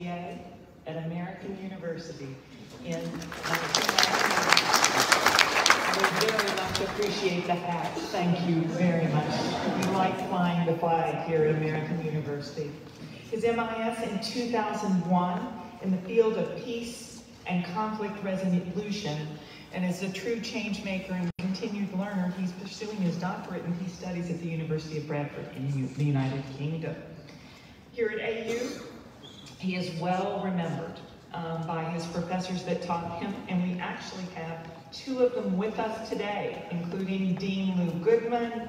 At American University in we very much appreciate the hat. Thank you very much. We like flying the flag here at American University. His MIS in 2001 in the field of peace and conflict resolution, and as a true change maker and continued learner, he's pursuing his doctorate in peace studies at the University of Bradford in the United Kingdom. Here at AU, he is well remembered um, by his professors that taught him, and we actually have two of them with us today, including Dean Lou Goodman,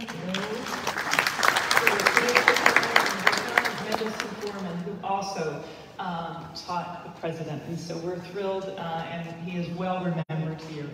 Foreman, who also um, taught the president. And so we're thrilled, uh, and he is well remembered here.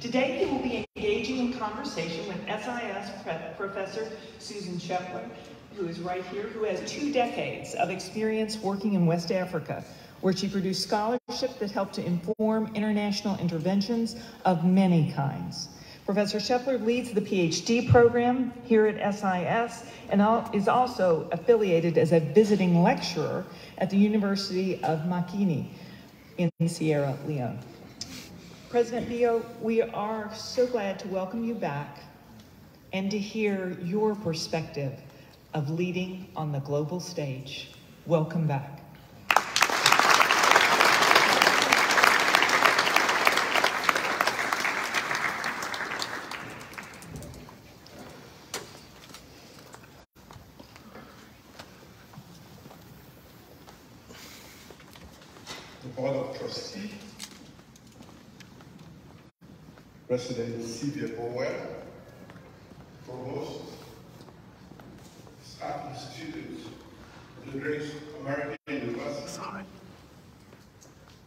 Today, he will be engaging in conversation with SIS Professor Susan Shepler, who is right here, who has two decades of experience working in West Africa, where she produced scholarship that helped to inform international interventions of many kinds. Professor Shepler leads the PhD program here at SIS and is also affiliated as a visiting lecturer at the University of Makeni in Sierra Leone. President Bio, we are so glad to welcome you back and to hear your perspective of leading on the global stage. Welcome back. The Board of Trustees, President Sylvia Burwell, Provost, staff and students of the Great American University. Sorry.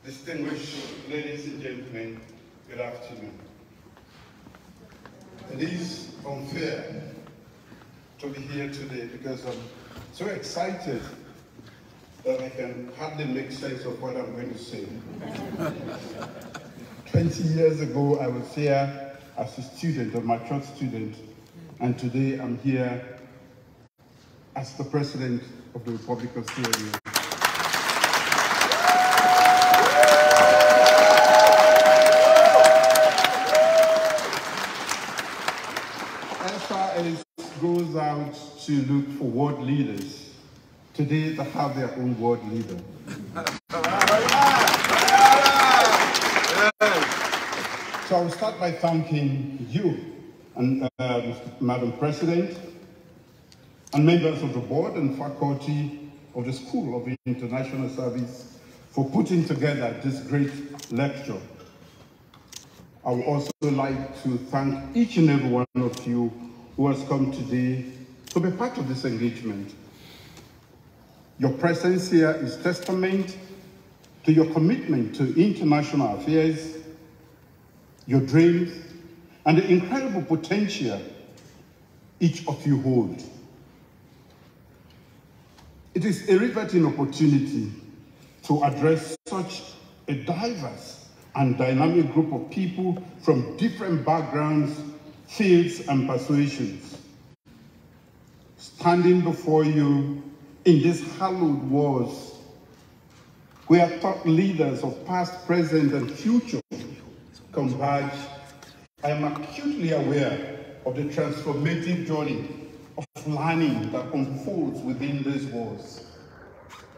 Distinguished gentlemen, good afternoon. It is unfair to be here today because I'm so excited that I can hardly make sense of what I'm going to say. 20 years ago, I was here as a student, a mature student, and today I'm here as the President of the Republic of Sierra Leone. SIS goes out to look for world leaders. Today, they have their own world leader. So I'll start by thanking you, and uh, Madam President, and members of the board and faculty of the School of International Service for putting together this great lecture. I would also like to thank each and every one of you who has come today to be part of this engagement. Your presence here is testament to your commitment to international affairs, your dreams, and the incredible potential each of you hold. It is a riveting opportunity to address such a diverse and dynamic group of people from different backgrounds, fields, and persuasions. Standing before you in these hallowed walls, where thought leaders of past, present, and future converge, I am acutely aware of the transformative journey of learning that unfolds within these walls.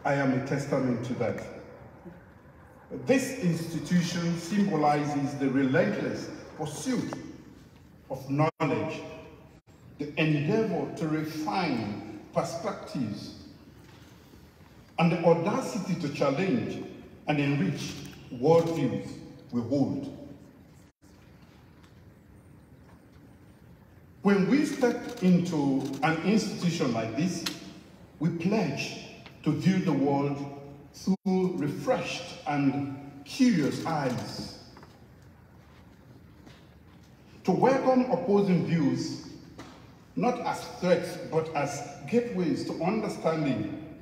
I am a testament to that. This institution symbolizes the relentless pursuit of knowledge, the endeavor to refine perspectives, and the audacity to challenge and enrich worldviews we hold. When we step into an institution like this, we pledge to view the world through refreshed and curious eyes. To welcome opposing views, not as threats, but as gateways to understanding.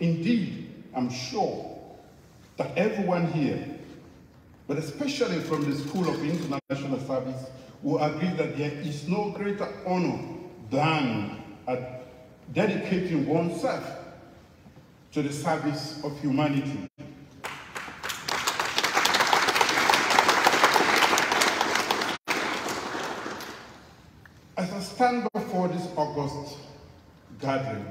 Indeed, I'm sure that everyone here, but especially from the School of International Service, will agree that there is no greater honor than dedicating oneself to the service of humanity. Stand before this August gathering,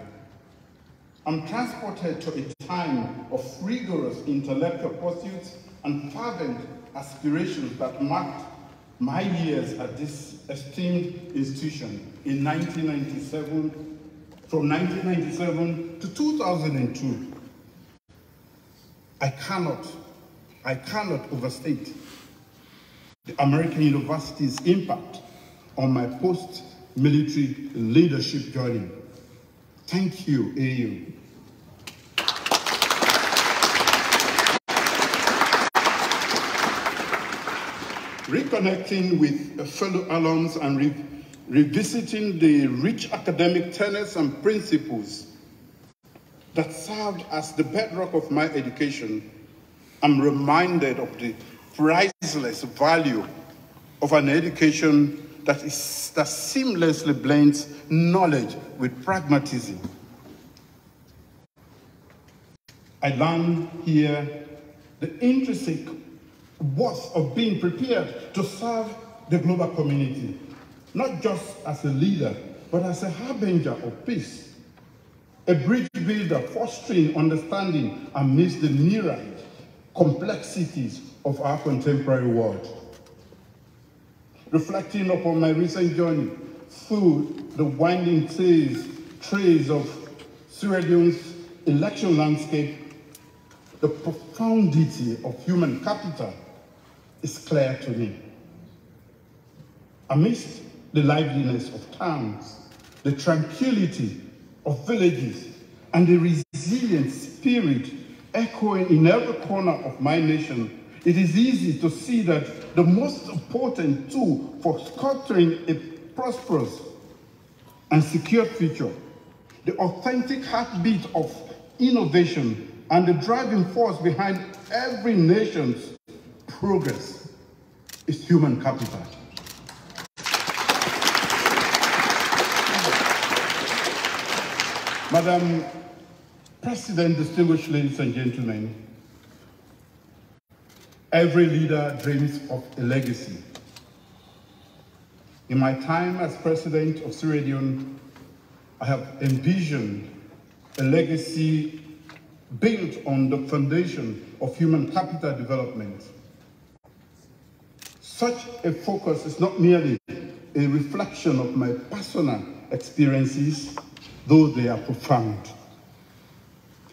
I'm transported to a time of rigorous intellectual pursuits and fervent aspirations that marked my years at this esteemed institution in 1997, from 1997 to 2002. I cannot, I cannot overstate the American University's impact on my post-military leadership journey. Thank you, AU. Reconnecting with fellow alums and re revisiting the rich academic tenets and principles that served as the bedrock of my education, I'm reminded of the priceless value of an education that, is, that seamlessly blends knowledge with pragmatism. I learned here the intrinsic worth of being prepared to serve the global community, not just as a leader, but as a harbinger of peace, a bridge builder fostering understanding amidst the myriad complexities of our contemporary world reflecting upon my recent journey through the winding trails, trails of Sierra Leone's election landscape, the profundity of human capital is clear to me. Amidst the liveliness of towns, the tranquility of villages, and the resilient spirit echoing in every corner of my nation it is easy to see that the most important tool for sculpturing a prosperous and secure future, the authentic heartbeat of innovation and the driving force behind every nation's progress is human capital. Madam President, distinguished ladies and gentlemen, Every leader dreams of a legacy. In my time as president of Salone, I have envisioned a legacy built on the foundation of human capital development. Such a focus is not merely a reflection of my personal experiences, though they are profound.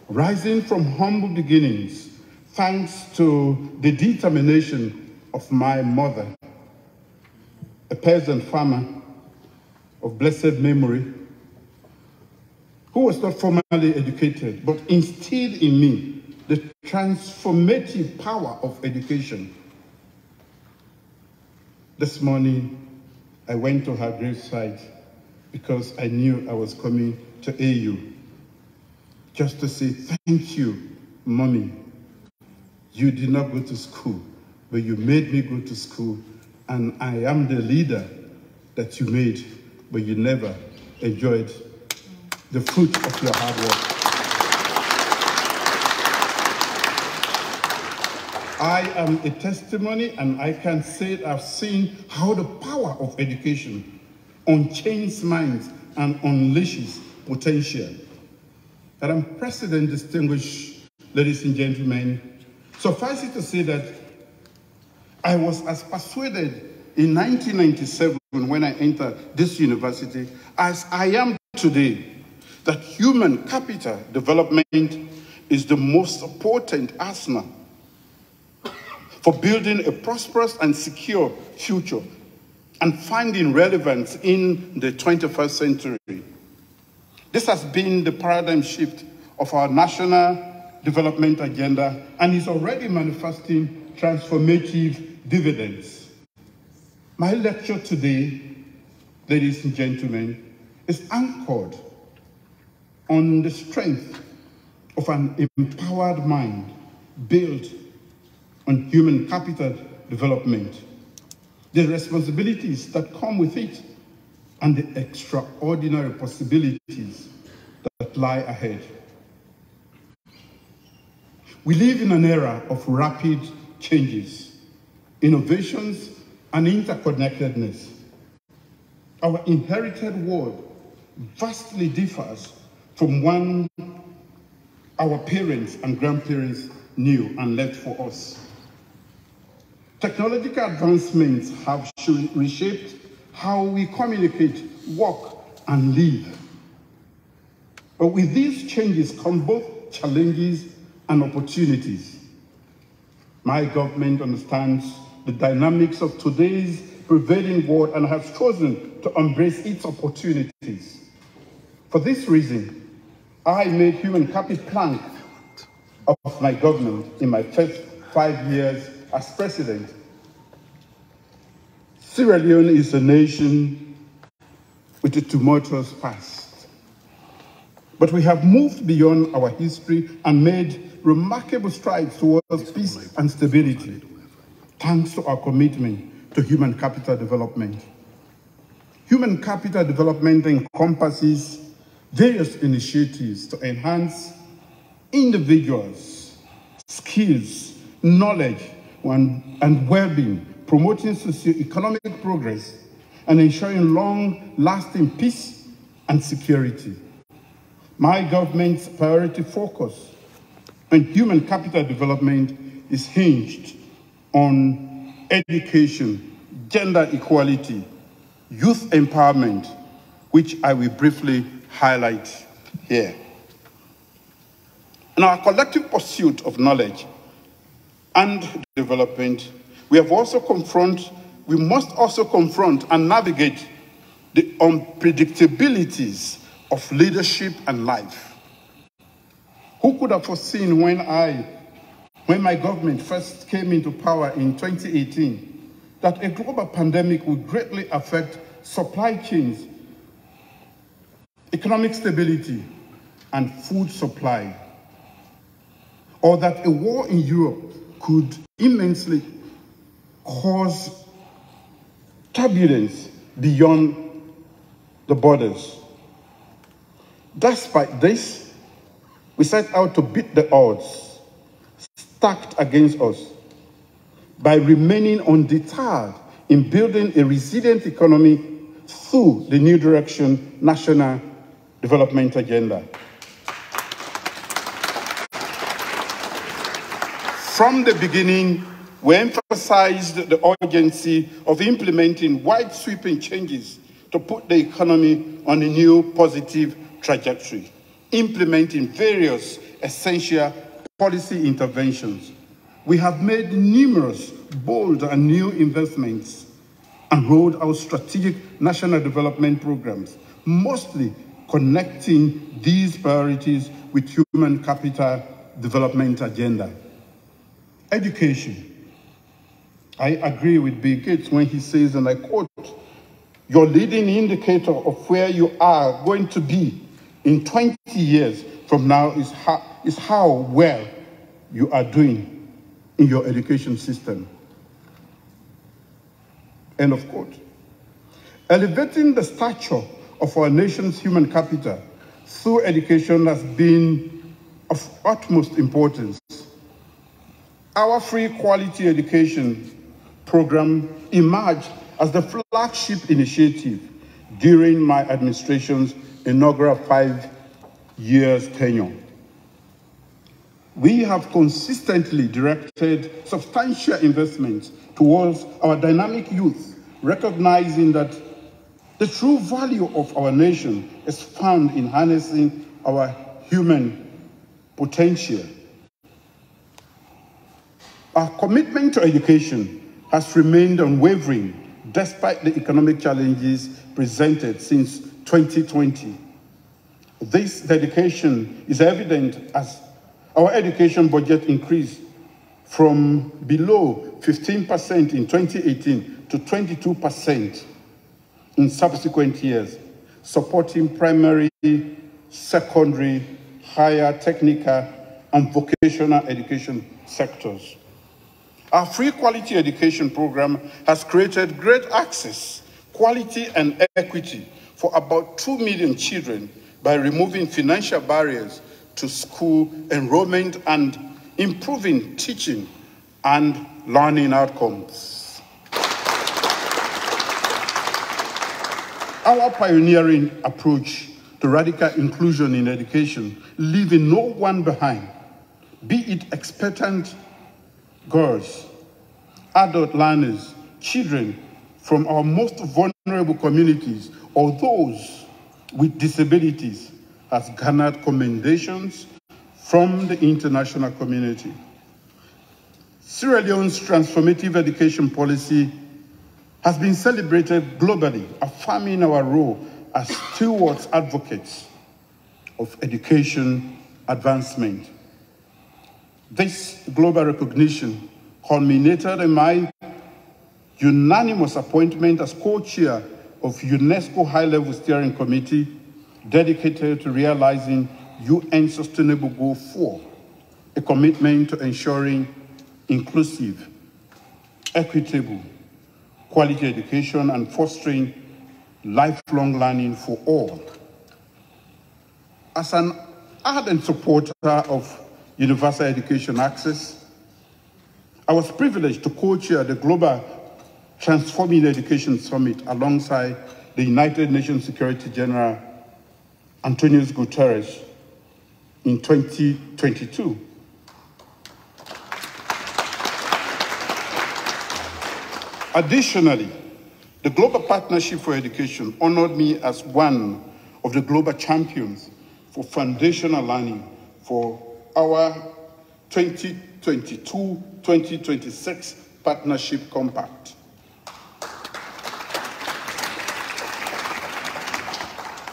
Rising from humble beginnings, thanks to the determination of my mother, a peasant farmer of blessed memory, who was not formally educated, but instilled in me the transformative power of education. This morning, I went to her graveside because I knew I was coming to AU just to say thank you, mommy, you did not go to school, but you made me go to school, and I am the leader that you made, but you never enjoyed the fruit of your hard work. I am a testimony, and I can say that I've seen how the power of education unchains minds and unleashes potential. Madam President, distinguished ladies and gentlemen, Suffice it to say that I was as persuaded in 1997 when I entered this university as I am today that human capital development is the most important arsenal for building a prosperous and secure future and finding relevance in the 21st century. This has been the paradigm shift of our national development agenda and is already manifesting transformative dividends. My lecture today, ladies and gentlemen, is anchored on the strength of an empowered mind built on human capital development, the responsibilities that come with it, and the extraordinary possibilities that lie ahead. We live in an era of rapid changes, innovations, and interconnectedness. Our inherited world vastly differs from one our parents and grandparents knew and left for us. Technological advancements have reshaped how we communicate, work, and live. But with these changes come both challenges and opportunities. My government understands the dynamics of today's prevailing world and has chosen to embrace its opportunities. For this reason, I made human capital plank of my government in my first five years as president. Sierra Leone is a nation with a tumultuous past. But we have moved beyond our history and made remarkable strides towards peace and stability, thanks to our commitment to human capital development. Human capital development encompasses various initiatives to enhance individuals' skills, knowledge, and, and well-being, promoting socio-economic progress, and ensuring long-lasting peace and security. My government's priority focus on human capital development is hinged on education, gender equality, youth empowerment, which I will briefly highlight here. In our collective pursuit of knowledge and development, we have also confront, we must also confront and navigate the unpredictabilities of leadership and life. Who could have foreseen when I, when my government first came into power in 2018, that a global pandemic would greatly affect supply chains economic stability, and food supply, or that a war in Europe could immensely cause turbulence beyond the borders. Despite this, we set out to beat the odds stacked against us by remaining undeterred in building a resilient economy through the New Direction National development agenda. From the beginning, we emphasized the urgency of implementing wide sweeping changes to put the economy on a new positive trajectory, implementing various essential policy interventions. We have made numerous bold and new investments and rolled out strategic national development programs, mostly connecting these priorities with human capital development agenda. Education. I agree with Bill Gates when he says, and I quote, your leading indicator of where you are going to be in 20 years from now is how, is how well you are doing in your education system. End of quote. Elevating the stature of our nation's human capital through education has been of utmost importance. Our free quality education program emerged as the flagship initiative during my administration's inaugural five years tenure. We have consistently directed substantial investments towards our dynamic youth, recognizing that the true value of our nation is found in harnessing our human potential. Our commitment to education has remained unwavering despite the economic challenges presented since 2020. This dedication is evident as our education budget increased from below 15% in 2018 to 22% in subsequent years, supporting primary, secondary, higher technical, and vocational education sectors. Our free quality education program has created great access, quality, and equity for about 2 million children by removing financial barriers to school enrollment and improving teaching and learning outcomes. Our pioneering approach to radical inclusion in education, leaving no one behind, be it expectant girls, adult learners, children from our most vulnerable communities, or those with disabilities, has garnered commendations from the international community. Sierra Leone's transformative education policy has been celebrated globally, affirming our role as stewards advocates of education advancement. This global recognition culminated in my unanimous appointment as co-chair of UNESCO High-Level Steering Committee dedicated to realizing UN Sustainable Goal 4, a commitment to ensuring inclusive, equitable, quality education and fostering lifelong learning for all. As an ardent supporter of universal education access, I was privileged to co-chair the Global Transforming Education Summit alongside the United Nations Security General Antonio Guterres in 2022. Additionally, the Global Partnership for Education honored me as one of the global champions for foundational learning for our 2022-2026 Partnership Compact.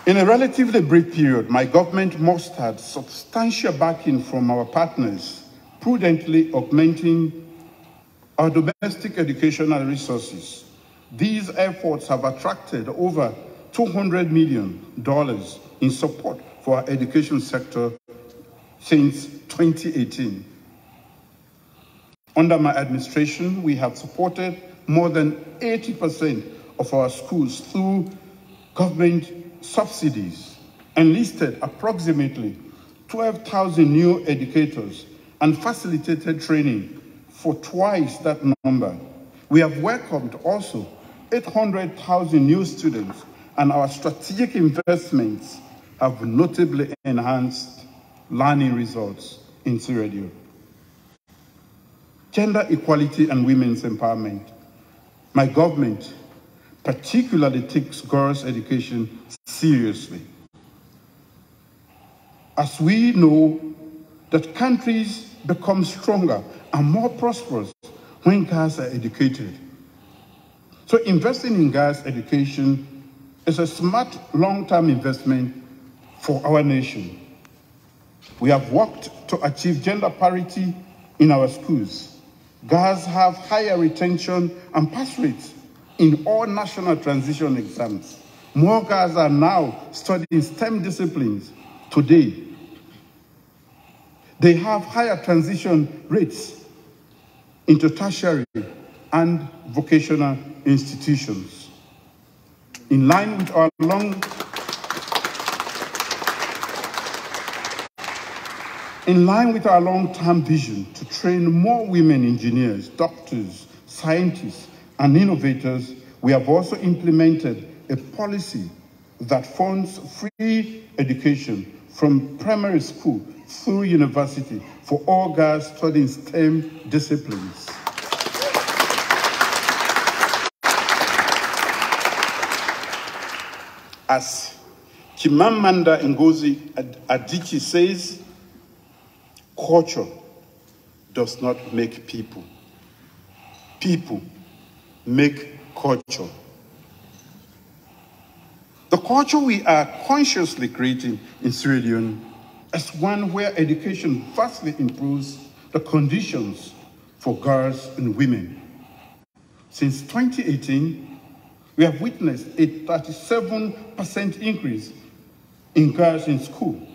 In a relatively brief period, my government mustered substantial backing from our partners, prudently augmenting our domestic educational resources. These efforts have attracted over $200 million in support for our education sector since 2018. Under my administration, we have supported more than 80% of our schools through government subsidies, enlisted approximately 12,000 new educators, and facilitated training for twice that number. We have welcomed also 800,000 new students, and our strategic investments have notably enhanced learning results in Sierra Leone. Gender equality and women's empowerment. My government particularly takes girls' education seriously. As we know that countries become stronger and more prosperous when girls are educated. So investing in girls' education is a smart long-term investment for our nation. We have worked to achieve gender parity in our schools. Girls have higher retention and pass rates in all national transition exams. More girls are now studying STEM disciplines today. They have higher transition rates into tertiary and vocational institutions. In line with our long In line with our long-term vision to train more women engineers, doctors, scientists, and innovators, we have also implemented a policy that funds free education from primary school through university for all girls studying STEM disciplines. As Chimamanda Ngozi Adichie says, culture does not make people. People make culture. The culture we are consciously creating in Sierra Leone is one where education vastly improves the conditions for girls and women. Since 2018, we have witnessed a 37% increase in girls in school.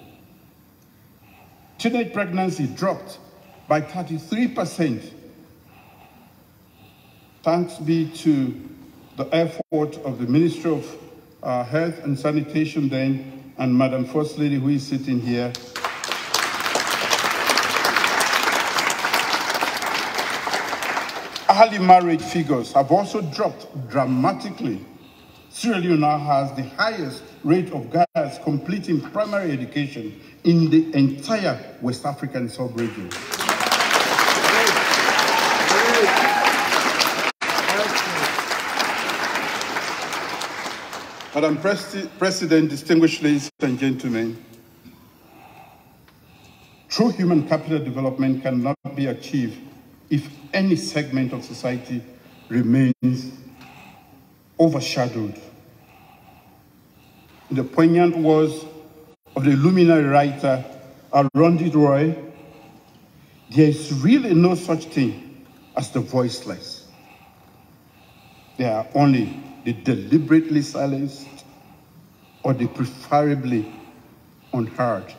Teenage pregnancy dropped by 33%. Thanks be to the effort of the Ministry of uh, Health and Sanitation then and Madam First Lady who is sitting here. Early marriage figures have also dropped dramatically. Sierra Leone now has the highest rate of girls completing primary education in the entire West African sub-region. Madam Pres President, distinguished ladies and gentlemen, true human capital development cannot be achieved if any segment of society remains overshadowed. In the poignant words of the luminary writer Arundhati Roy, there is really no such thing as the voiceless. There are only the deliberately silenced or the preferably unheard.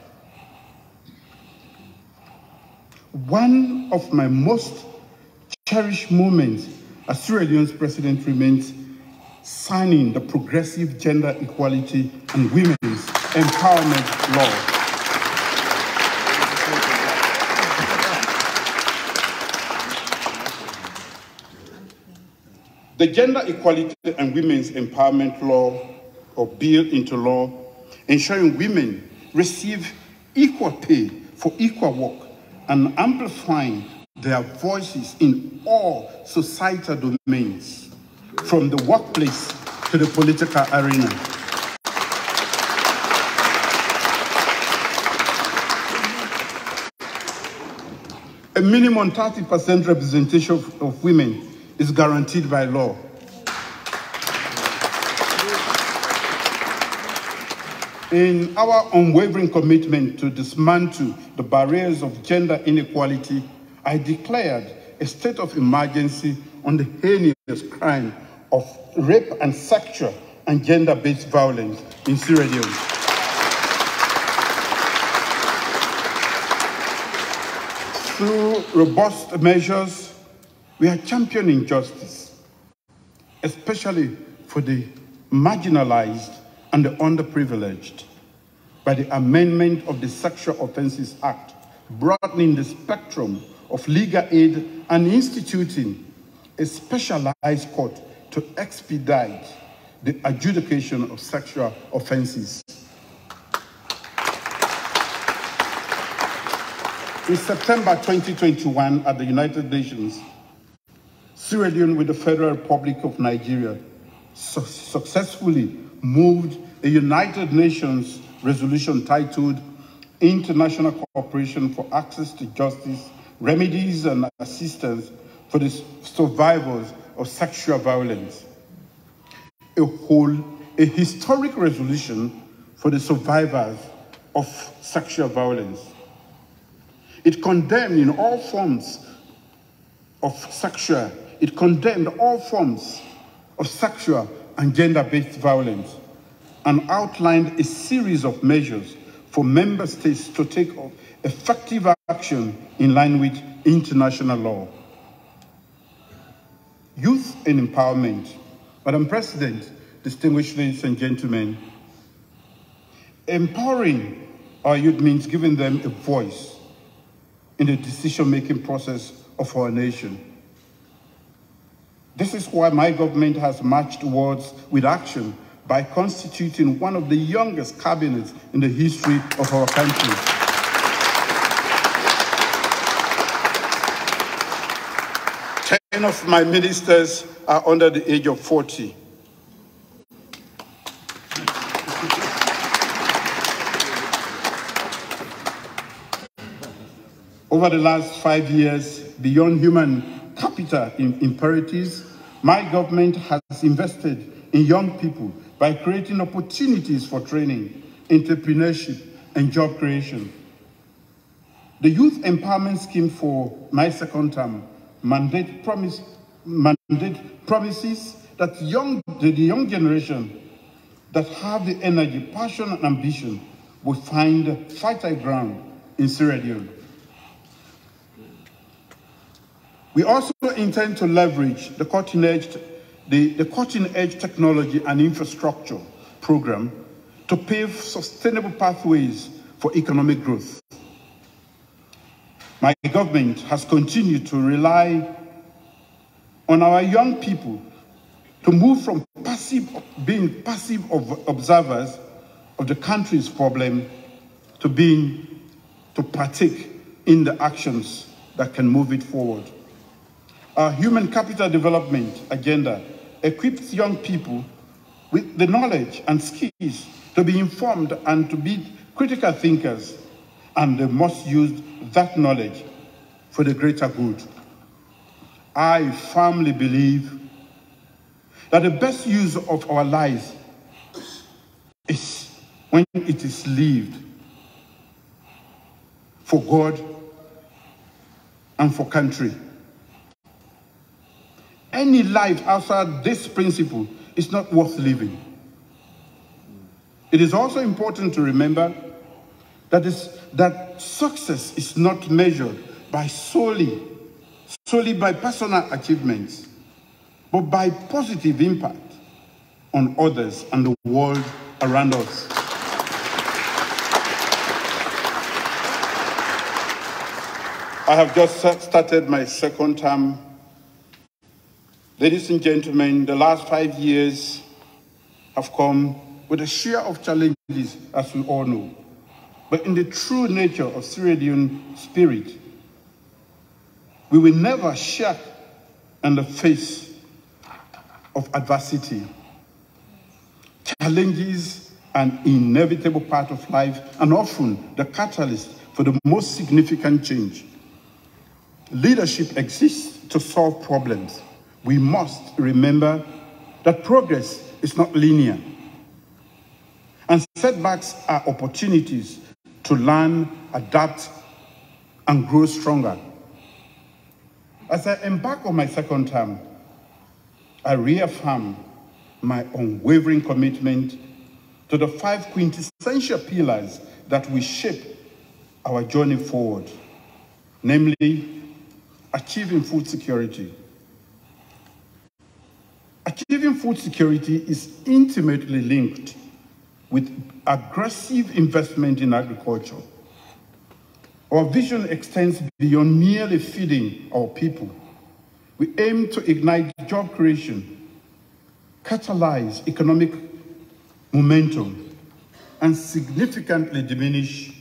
One of my most cherished moments as Sierra Leone's president remains signing the Progressive Gender Equality and Women's Empowerment Law. The Gender Equality and Women's Empowerment Law, or Bill into Law, ensuring women receive equal pay for equal work and amplifying their voices in all societal domains, from the workplace to the political arena. A minimum 30% representation of, of women is guaranteed by law. In our unwavering commitment to dismantle the barriers of gender inequality, I declared a state of emergency on the heinous crime of rape and sexual and gender-based violence in Sierra Leone. Through robust measures we are championing justice, especially for the marginalized and the underprivileged, by the amendment of the Sexual Offences Act, broadening the spectrum of legal aid and instituting a specialized court to expedite the adjudication of sexual offenses. In September 2021 at the United Nations, Sierra Leone with the Federal Republic of Nigeria su successfully moved a United Nations resolution titled International Cooperation for Access to Justice, Remedies and Assistance for the Survivors of Sexual Violence. A whole, a historic resolution for the survivors of sexual violence. It condemned in all forms of sexual it condemned all forms of sexual and gender-based violence and outlined a series of measures for member states to take effective action in line with international law. Youth and empowerment. Madam President, distinguished ladies and gentlemen, empowering our youth means giving them a voice in the decision-making process of our nation. This is why my government has marched towards with action by constituting one of the youngest cabinets in the history of our country. Ten of my ministers are under the age of 40. Over the last five years, beyond human capital imperatives, my government has invested in young people by creating opportunities for training, entrepreneurship, and job creation. The Youth Empowerment Scheme for my second term mandate, promise, mandate promises that young, the young generation that have the energy, passion, and ambition will find fertile ground in Sierra Leone. We also intend to leverage the cutting edge, the, the cutting edge technology and infrastructure program to pave sustainable pathways for economic growth. My government has continued to rely on our young people to move from passive, being passive observers of the country's problem to being, to partake in the actions that can move it forward. Our human capital development agenda equips young people with the knowledge and skills to be informed and to be critical thinkers, and they must use that knowledge for the greater good. I firmly believe that the best use of our lives is when it is lived for God and for country. Any life outside this principle is not worth living. It is also important to remember that, is, that success is not measured by solely, solely by personal achievements, but by positive impact on others and the world around us. I have just started my second term. Ladies and gentlemen, the last five years have come with a share of challenges, as we all know. But in the true nature of Salone spirit, we will never shirk in the face of adversity. Challenges an inevitable part of life and often the catalyst for the most significant change. Leadership exists to solve problems. We must remember that progress is not linear. And setbacks are opportunities to learn, adapt, and grow stronger. As I embark on my second term, I reaffirm my unwavering commitment to the five quintessential pillars that will shape our journey forward, namely achieving food security. Achieving food security is intimately linked with aggressive investment in agriculture. Our vision extends beyond merely feeding our people. We aim to ignite job creation, catalyze economic momentum, and significantly diminish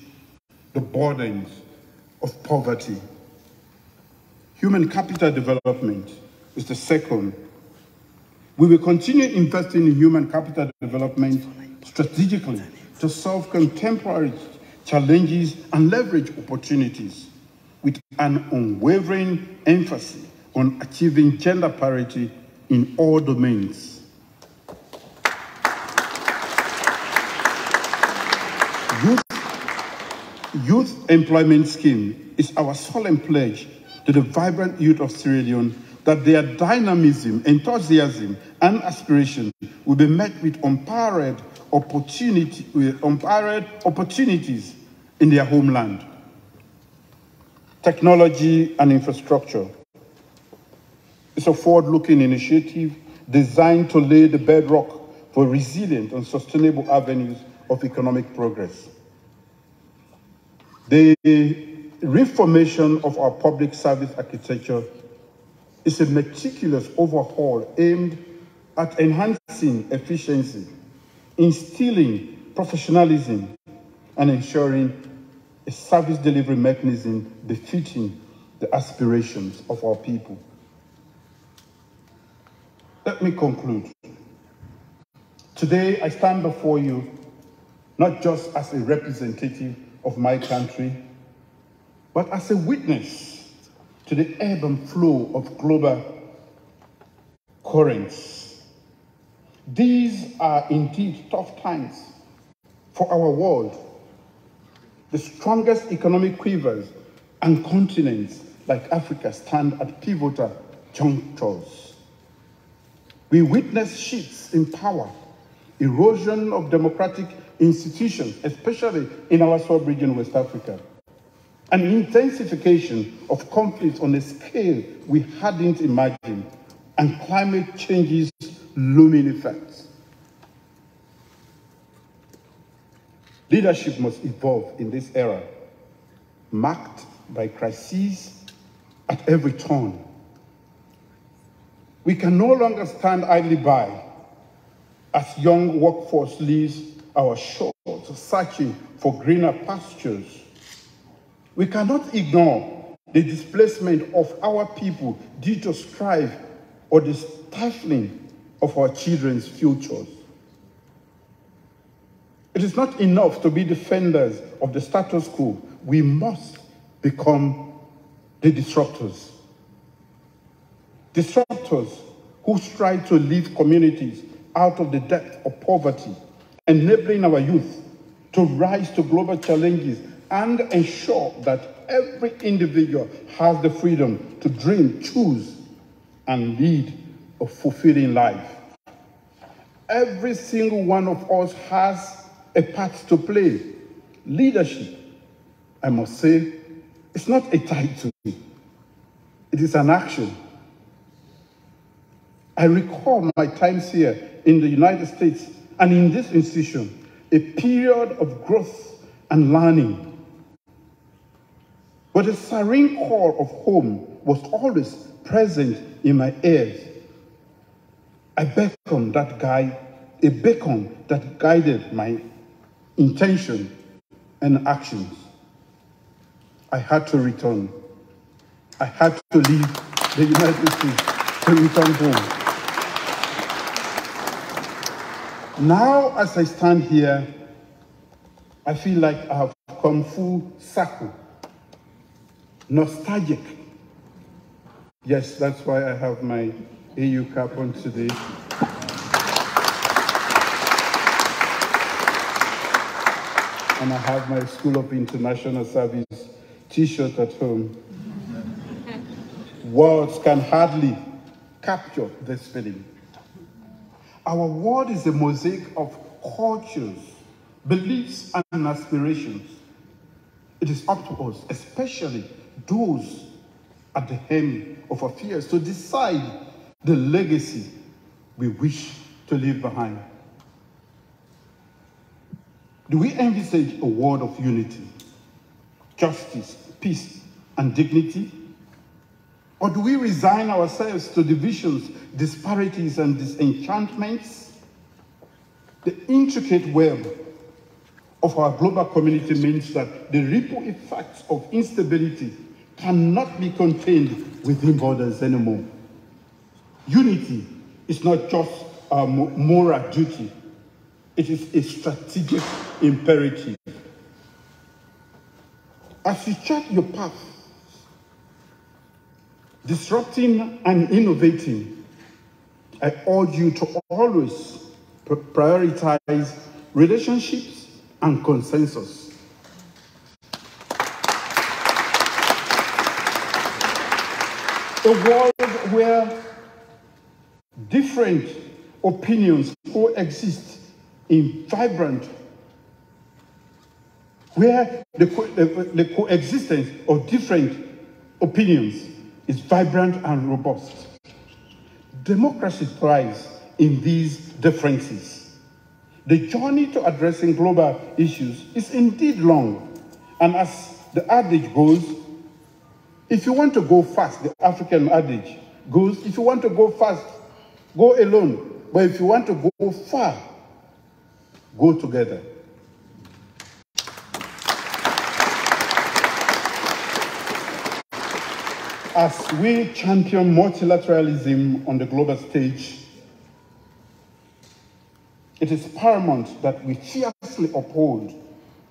the burdens of poverty. Human capital development is the second. We will continue investing in human capital development strategically to solve contemporary challenges and leverage opportunities with an unwavering emphasis on achieving gender parity in all domains. Youth, youth employment scheme is our solemn pledge to the vibrant youth of Sierra Leone that their dynamism, enthusiasm, and aspiration will be met with unparalleled opportunity, unparalleled opportunities in their homeland. Technology and infrastructure It's a forward-looking initiative designed to lay the bedrock for resilient and sustainable avenues of economic progress. The reformation of our public service architecture is a meticulous overhaul aimed at enhancing efficiency, instilling professionalism, and ensuring a service delivery mechanism befitting the aspirations of our people. Let me conclude. Today, I stand before you not just as a representative of my country, but as a witness to the ebb and flow of global currents. These are indeed tough times for our world. The strongest economic quivers and continents like Africa stand at pivotal junctures. We witness shifts in power, erosion of democratic institutions, especially in our sub-region West Africa an intensification of conflict on a scale we hadn't imagined, and climate change's looming effects. Leadership must evolve in this era, marked by crises at every turn. We can no longer stand idly by as young workforce leaves our shores searching for greener pastures. We cannot ignore the displacement of our people due to strife or the stifling of our children's futures. It is not enough to be defenders of the status quo. We must become the disruptors. Disruptors who strive to lift communities out of the depth of poverty, enabling our youth to rise to global challenges and ensure that every individual has the freedom to dream, choose, and lead a fulfilling life. Every single one of us has a part to play. Leadership, I must say, it's not a title, it is an action. I recall my times here in the United States and in this institution, a period of growth and learning. But the serene call of home was always present in my ears. I beckoned that guy, a beacon that guided my intention and actions. I had to return. I had to leave the United States to return home. Now, as I stand here, I feel like I have come full circle, nostalgic. Yes, that's why I have my AU cap on today. and I have my School of International Service t-shirt at home. Words can hardly capture this feeling. Our world is a mosaic of cultures, beliefs, and aspirations. It is up to us, especially those at the helm of affairs, to decide the legacy we wish to leave behind. Do we envisage a world of unity, justice, peace, and dignity? Or do we resign ourselves to divisions, disparities, and disenchantments? The intricate web of our global community means that the ripple effects of instability cannot be contained within borders anymore. Unity is not just a moral duty, it is a strategic imperative. As you chart your path disrupting and innovating, I urge you to always prioritize relationships and consensus. A world where different opinions coexist in vibrant, where the, co the, the coexistence of different opinions is vibrant and robust. Democracy thrives in these differences. The journey to addressing global issues is indeed long. And as the adage goes, if you want to go fast, the African adage goes, if you want to go fast, go alone. But if you want to go far, go together. As we champion multilateralism on the global stage, it is paramount that we fiercely uphold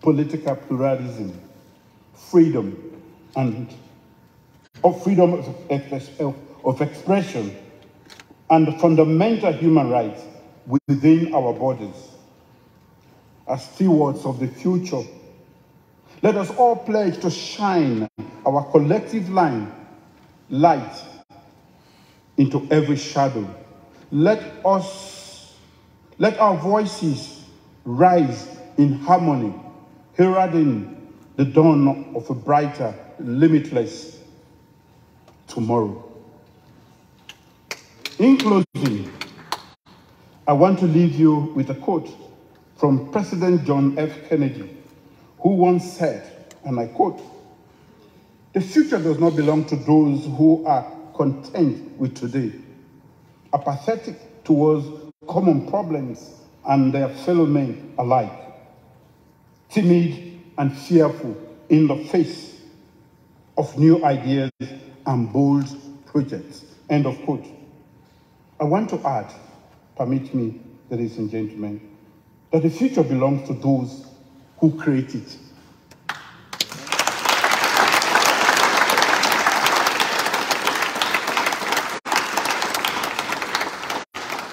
political pluralism, freedom, and of freedom of, of expression, and fundamental human rights within our borders. As stewards of the future, let us all pledge to shine our collective line light into every shadow. Let us, let our voices rise in harmony, heralding the dawn of a brighter, limitless tomorrow. In closing, I want to leave you with a quote from President John F. Kennedy, who once said, and I quote, the future does not belong to those who are content with today. apathetic towards common problems and their fellow men alike, timid and fearful in the face of new ideas and bold projects. End of quote. I want to add, permit me, ladies and gentlemen, that the future belongs to those who create it.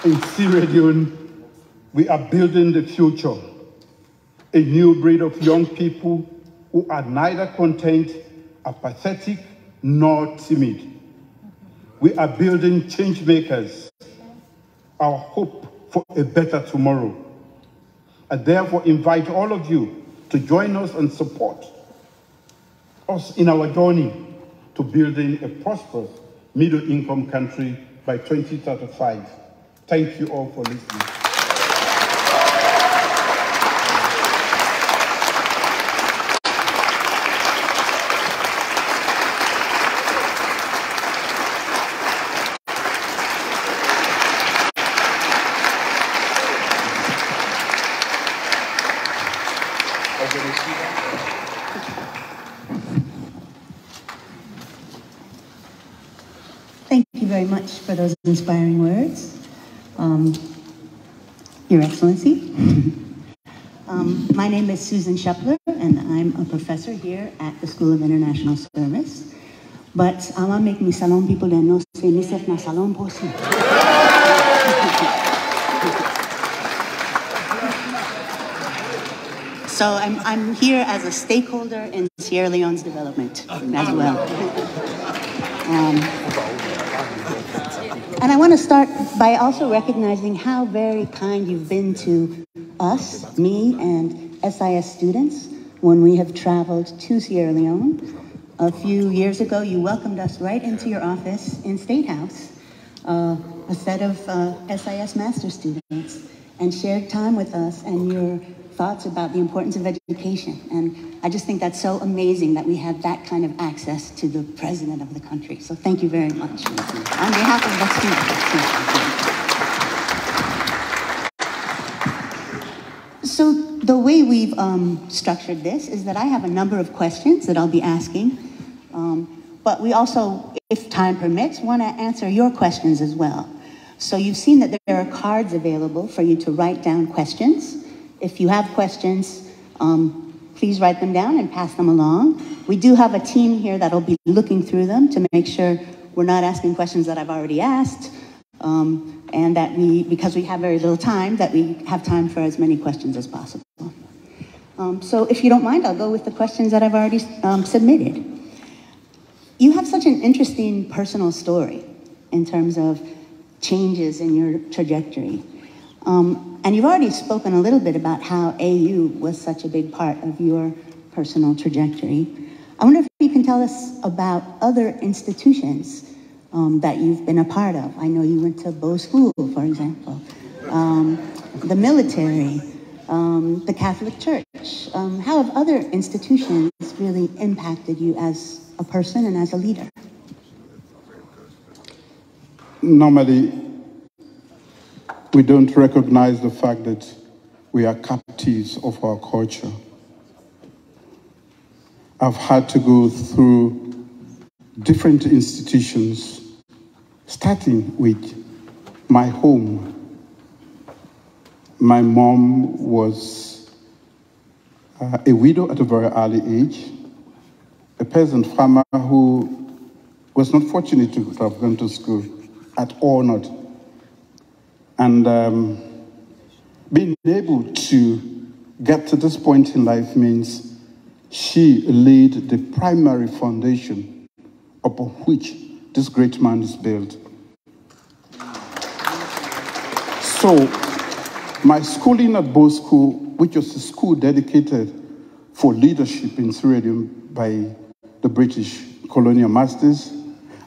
In Sierra Leone, we are building the future, a new breed of young people who are neither content, apathetic, nor timid. We are building change makers, our hope for a better tomorrow. I therefore invite all of you to join us and support us in our journey to building a prosperous middle income country by 2035. Thank you all for listening. Thank you very much for those inspiring words. Um, Your Excellency. um, my name is Susan Shepler, and I'm a professor here at the School of International Service. But I want to make mi Salone people that know say myself na Salone person. So I'm, I'm here as a stakeholder in Sierra Leone's development as well. Um, and I want to start by also recognizing how very kind you've been to us, me, and SIS students when we have traveled to Sierra Leone. A few years ago, you welcomed us right into your office in State House, uh, a set of uh, SIS master students, and shared time with us and your thoughts about the importance of education. And I just think that's so amazing that we have that kind of access to the president of the country. So thank you very much. On behalf of the students. So the way we've um, structured this is that I have a number of questions that I'll be asking. Um, but we also, if time permits, want to answer your questions as well. So you've seen that there are cards available for you to write down questions. If you have questions, um, please write them down and pass them along. We do have a team here that'll be looking through them to make sure we're not asking questions that I've already asked, um, and that we, because we have very little time, that we have time for as many questions as possible. Um, so if you don't mind, I'll go with the questions that I've already um, submitted. You have such an interesting personal story in terms of changes in your trajectory. Um, and you've already spoken a little bit about how AU was such a big part of your personal trajectory. I wonder if you can tell us about other institutions um, that you've been a part of. I know you went to Bo School, for example, um, the military, um, the Catholic Church. Um, how have other institutions really impacted you as a person and as a leader? Normally, we don't recognize the fact that we are captives of our culture. I've had to go through different institutions, starting with my home. My mom was uh, a widow at a very early age, a peasant farmer who was not fortunate to have gone to school at all, not and um, being able to get to this point in life means she laid the primary foundation upon which this great man is built. So, my schooling at Bo School, which was a school dedicated for leadership in Sierra by the British colonial masters,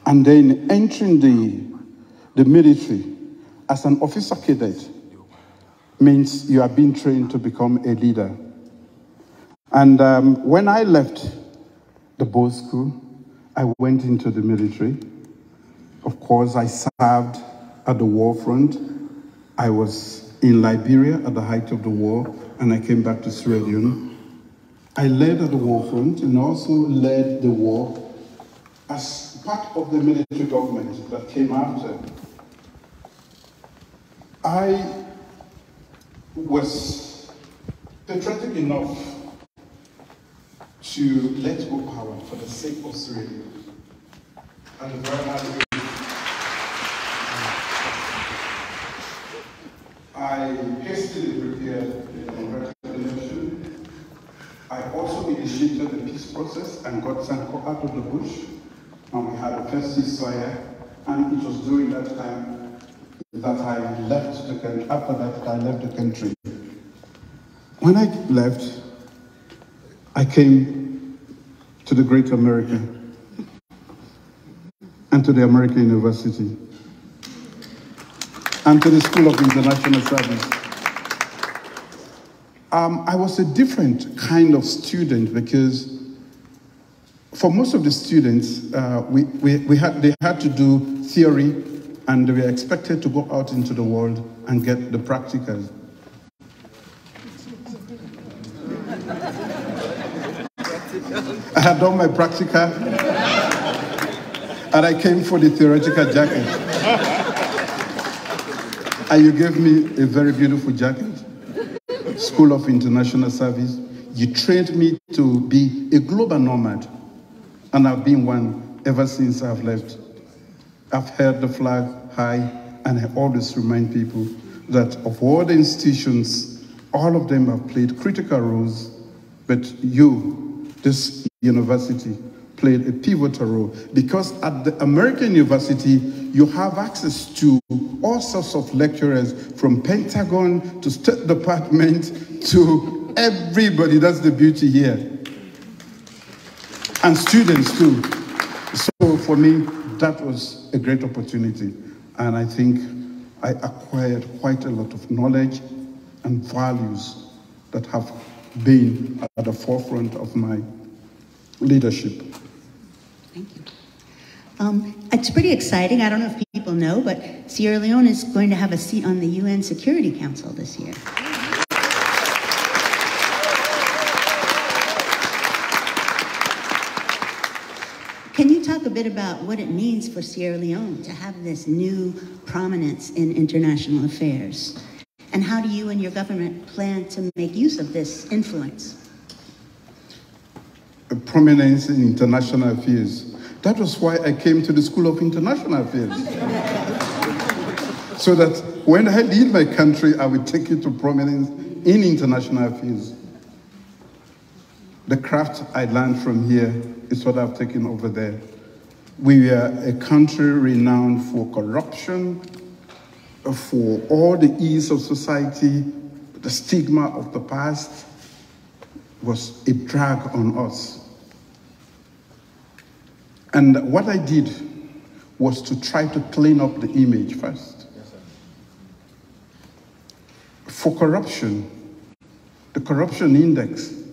and then entering the, the military as an officer cadet means you are being trained to become a leader. And um, when I left the Bo School, I went into the military. Of course, I served at the war front. I was in Liberia at the height of the war, and I came back to Sierra Leone. I led at the war front and also led the war as part of the military government that came after. I was patriotic enough to let go power for the sake of Leone. And the very I hastily prepared the democratic election. I also initiated the peace process and got Sankoh out of the bush. And we had a first ceasefire. And it was during that time that I left the country. After that, I left the country. When I left, I came to the Great America and to the American University and to the School of International Service. Um, I was a different kind of student because for most of the students, uh, we, we, we had, they had to do theory and we are expected to go out into the world and get the practicals. I had done my practical and I came for the theoretical jacket. And you gave me a very beautiful jacket, School of International Service. You trained me to be a global nomad, and I've been one ever since I've left. I've held the flag high, and I always remind people that of all the institutions, all of them have played critical roles, but you, this university, played a pivotal role because at the American University, you have access to all sorts of lecturers from Pentagon to State Department to everybody. That's the beauty here. And students too. So for me, that was a great opportunity. And I think I acquired quite a lot of knowledge and values that have been at the forefront of my leadership. Thank you. Um, it's pretty exciting. I don't know if people know, but Sierra Leone is going to have a seat on the UN Security Council this year. Talk a bit about what it means for Sierra Leone to have this new prominence in international affairs? And how do you and your government plan to make use of this influence? prominence in international affairs. That was why I came to the School of International Affairs. so that when I lead my country, I will take it to prominence in international affairs. The craft I learned from here is what I've taken over there. We were a country renowned for corruption, for all the ills of society, the stigma of the past was a drag on us. And what I did was to try to clean up the image first. Yes, For corruption, the corruption index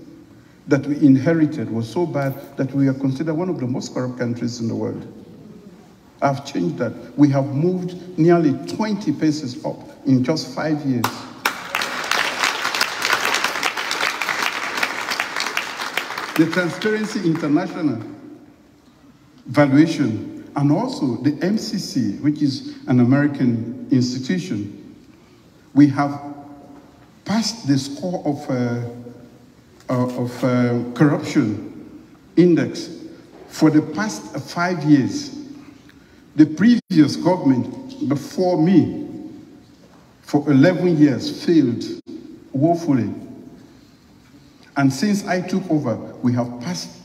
that we inherited was so bad that we are considered one of the most corrupt countries in the world. I've changed that. We have moved nearly 20 paces up in just five years. The Transparency International valuation, and also the MCC, which is an American institution, we have passed the score of, uh, of uh, corruption index for the past five years. The previous government before me for 11 years failed woefully. And since I took over, we have passed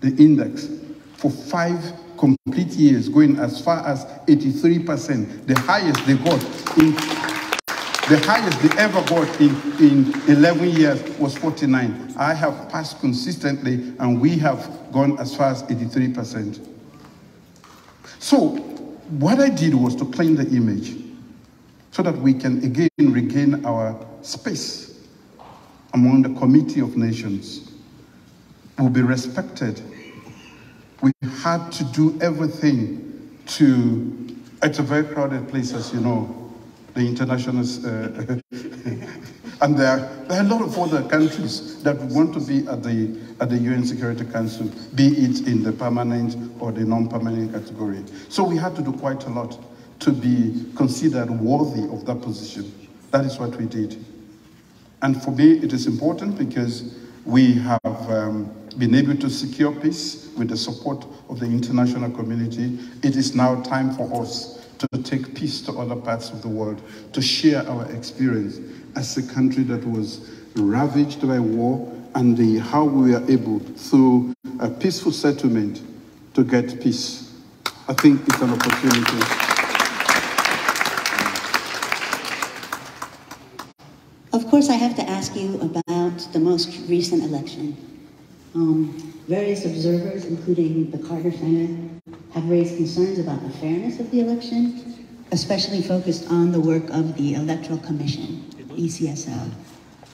the index for five complete years, going as far as 83%, the highest they got in the highest they ever got in, in 11 years was 49. I have passed consistently, and we have gone as far as 83%. So, what I did was to clean the image so that we can again regain our space among the committee of nations. We'll be respected we had to do everything to It's a very crowded place, as you know, the international, uh, and there, there are a lot of other countries that want to be at the, at the UN Security Council, be it in the permanent or the non-permanent category. So we had to do quite a lot to be considered worthy of that position. That is what we did. And for me, it is important because we have um, been able to secure peace with the support of the international community. It is now time for us to take peace to other parts of the world, to share our experience as a country that was ravaged by war and the, how we were able, through a peaceful settlement, to get peace. I think it's an opportunity. Of course, I have to ask you about the most recent election. Um, various observers, including the Carter Center, have raised concerns about the fairness of the election, especially focused on the work of the Electoral Commission, ECSL.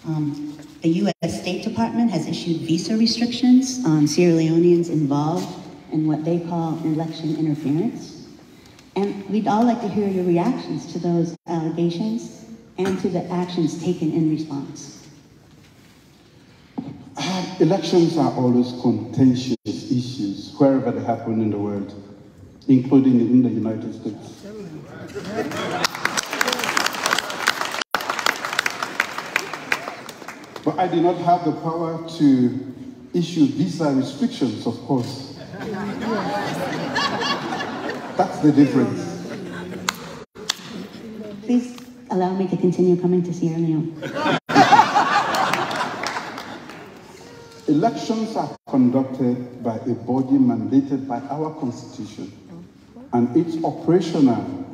Um, the U.S. State Department has issued visa restrictions on Sierra Leoneans involved in what they call election interference. And we'd all like to hear your reactions to those allegations and to the actions taken in response? Uh, elections are always contentious issues wherever they happen in the world, including in the United States. But I do not have the power to issue visa restrictions, of course. That's the difference. Please allow me to continue coming to Sierra Leone. Elections are conducted by a body mandated by our constitution, and its operational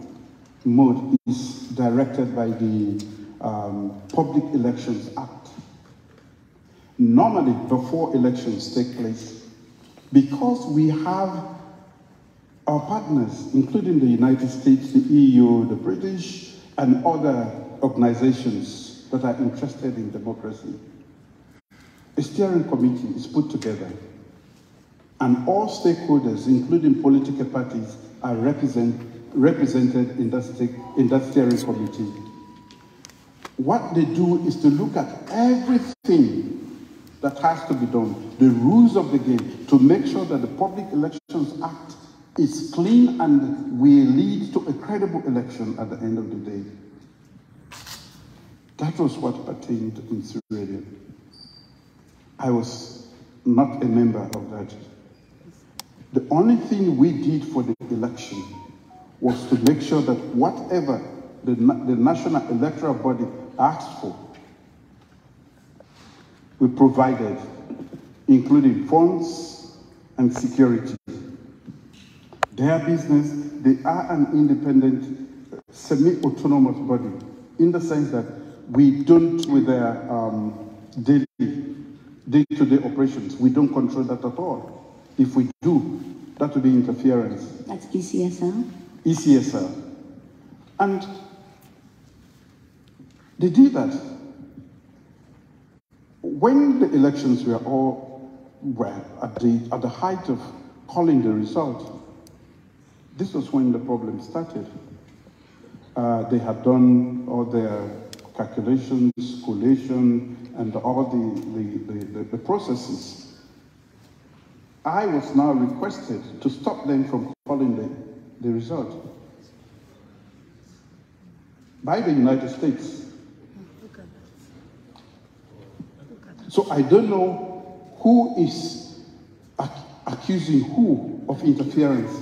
mode is directed by the um, Public Elections Act. Normally, before elections take place, because we have our partners, including the United States, the EU, the British, and other organizations that are interested in democracy. A steering committee is put together, and all stakeholders, including political parties, are represent, represented in that, in that steering committee. What they do is to look at everything that has to be done, the rules of the game, to make sure that the Public Elections Act is clean and will lead to a credible election at the end of the day. That was what pertained in Sierra. I was not a member of that. The only thing we did for the election was to make sure that whatever the, the National Electoral Body asked for, we provided, including funds and security their business, they are an independent, semi-autonomous body in the sense that we don't, with their um, daily, day-to-day operations, we don't control that at all. If we do, that would be interference. That's ECSL? ECSL. And they did that. When the elections were all were at the, at the height of calling the result, this was when the problem started. Uh, they had done all their calculations, collation, and all the, the, the, the, processes. I was now requested to stop them from calling the, the result by the United States. So I don't know who is ac accusing who of interference.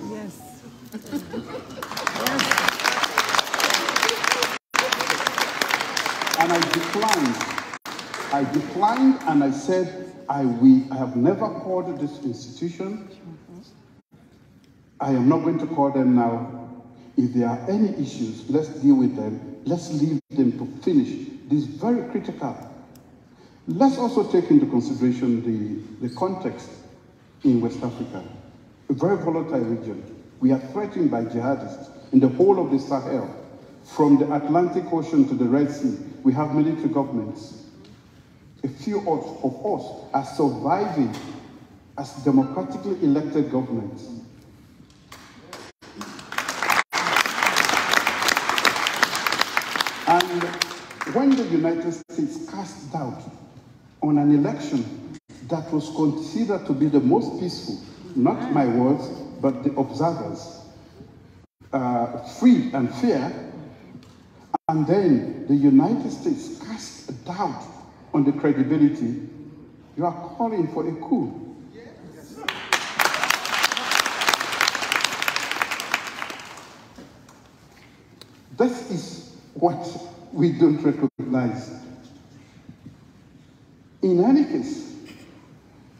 And I declined. I declined and I said, I, we, I have never called this institution. I am not going to call them now. If there are any issues, let's deal with them. Let's leave them to finish. This is very critical. Let's also take into consideration the, the context in West Africa, a very volatile region. We are threatened by jihadists in the whole of the Sahel. From the Atlantic Ocean to the Red Sea, we have military governments a few of, us are surviving as democratically elected governments. And when the United States cast doubt on an election that was considered to be the most peaceful, not mm. my words, but the observers, uh, free and fair, and then the United States cast doubt on the credibility, you are calling for a coup. This is what we don't recognize. In any case,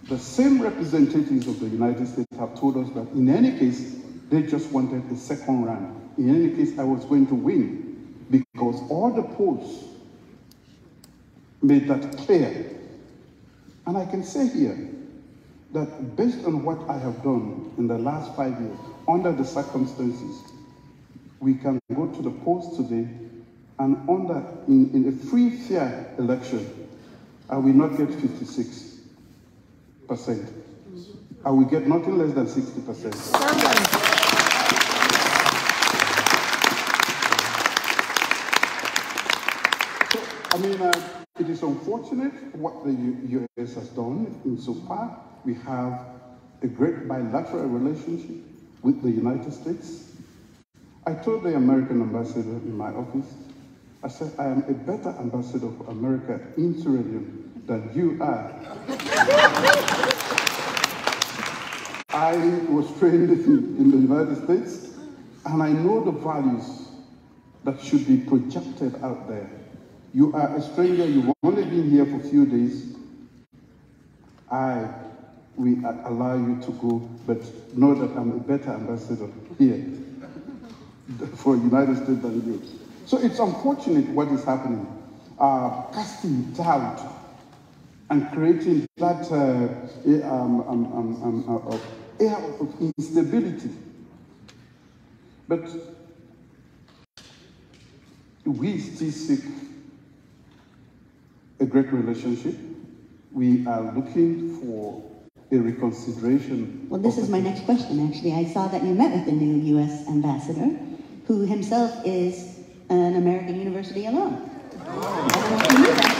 the same representatives of the United States have told us that in any case, they just wanted a second round. In any case, I was going to win because all the polls made that clear. And I can say here that based on what I have done in the last five years, under the circumstances, we can go to the polls today and under in, in a free, fair election, I will not get 56 percent. I will get nothing less than 60 percent. I mean, uh, it is unfortunate what the U U.S. has done insofar we have a great bilateral relationship with the United States. I told the American ambassador in my office, I said, I am a better ambassador for America in Sierra Leone than you are. I was trained in, in the United States, and I know the values that should be projected out there. You are a stranger, you've only been here for a few days. I will allow you to go, but know that I'm a better ambassador here for United States than you. So it's unfortunate what is happening. Uh, casting doubt and creating that uh, um, um, um, uh, air of instability. But we still seek a great relationship. We are looking for a reconsideration. Well, this is my next question, actually. I saw that you met with the new U.S. ambassador, who himself is an American University alum. Oh. I don't know if you knew that.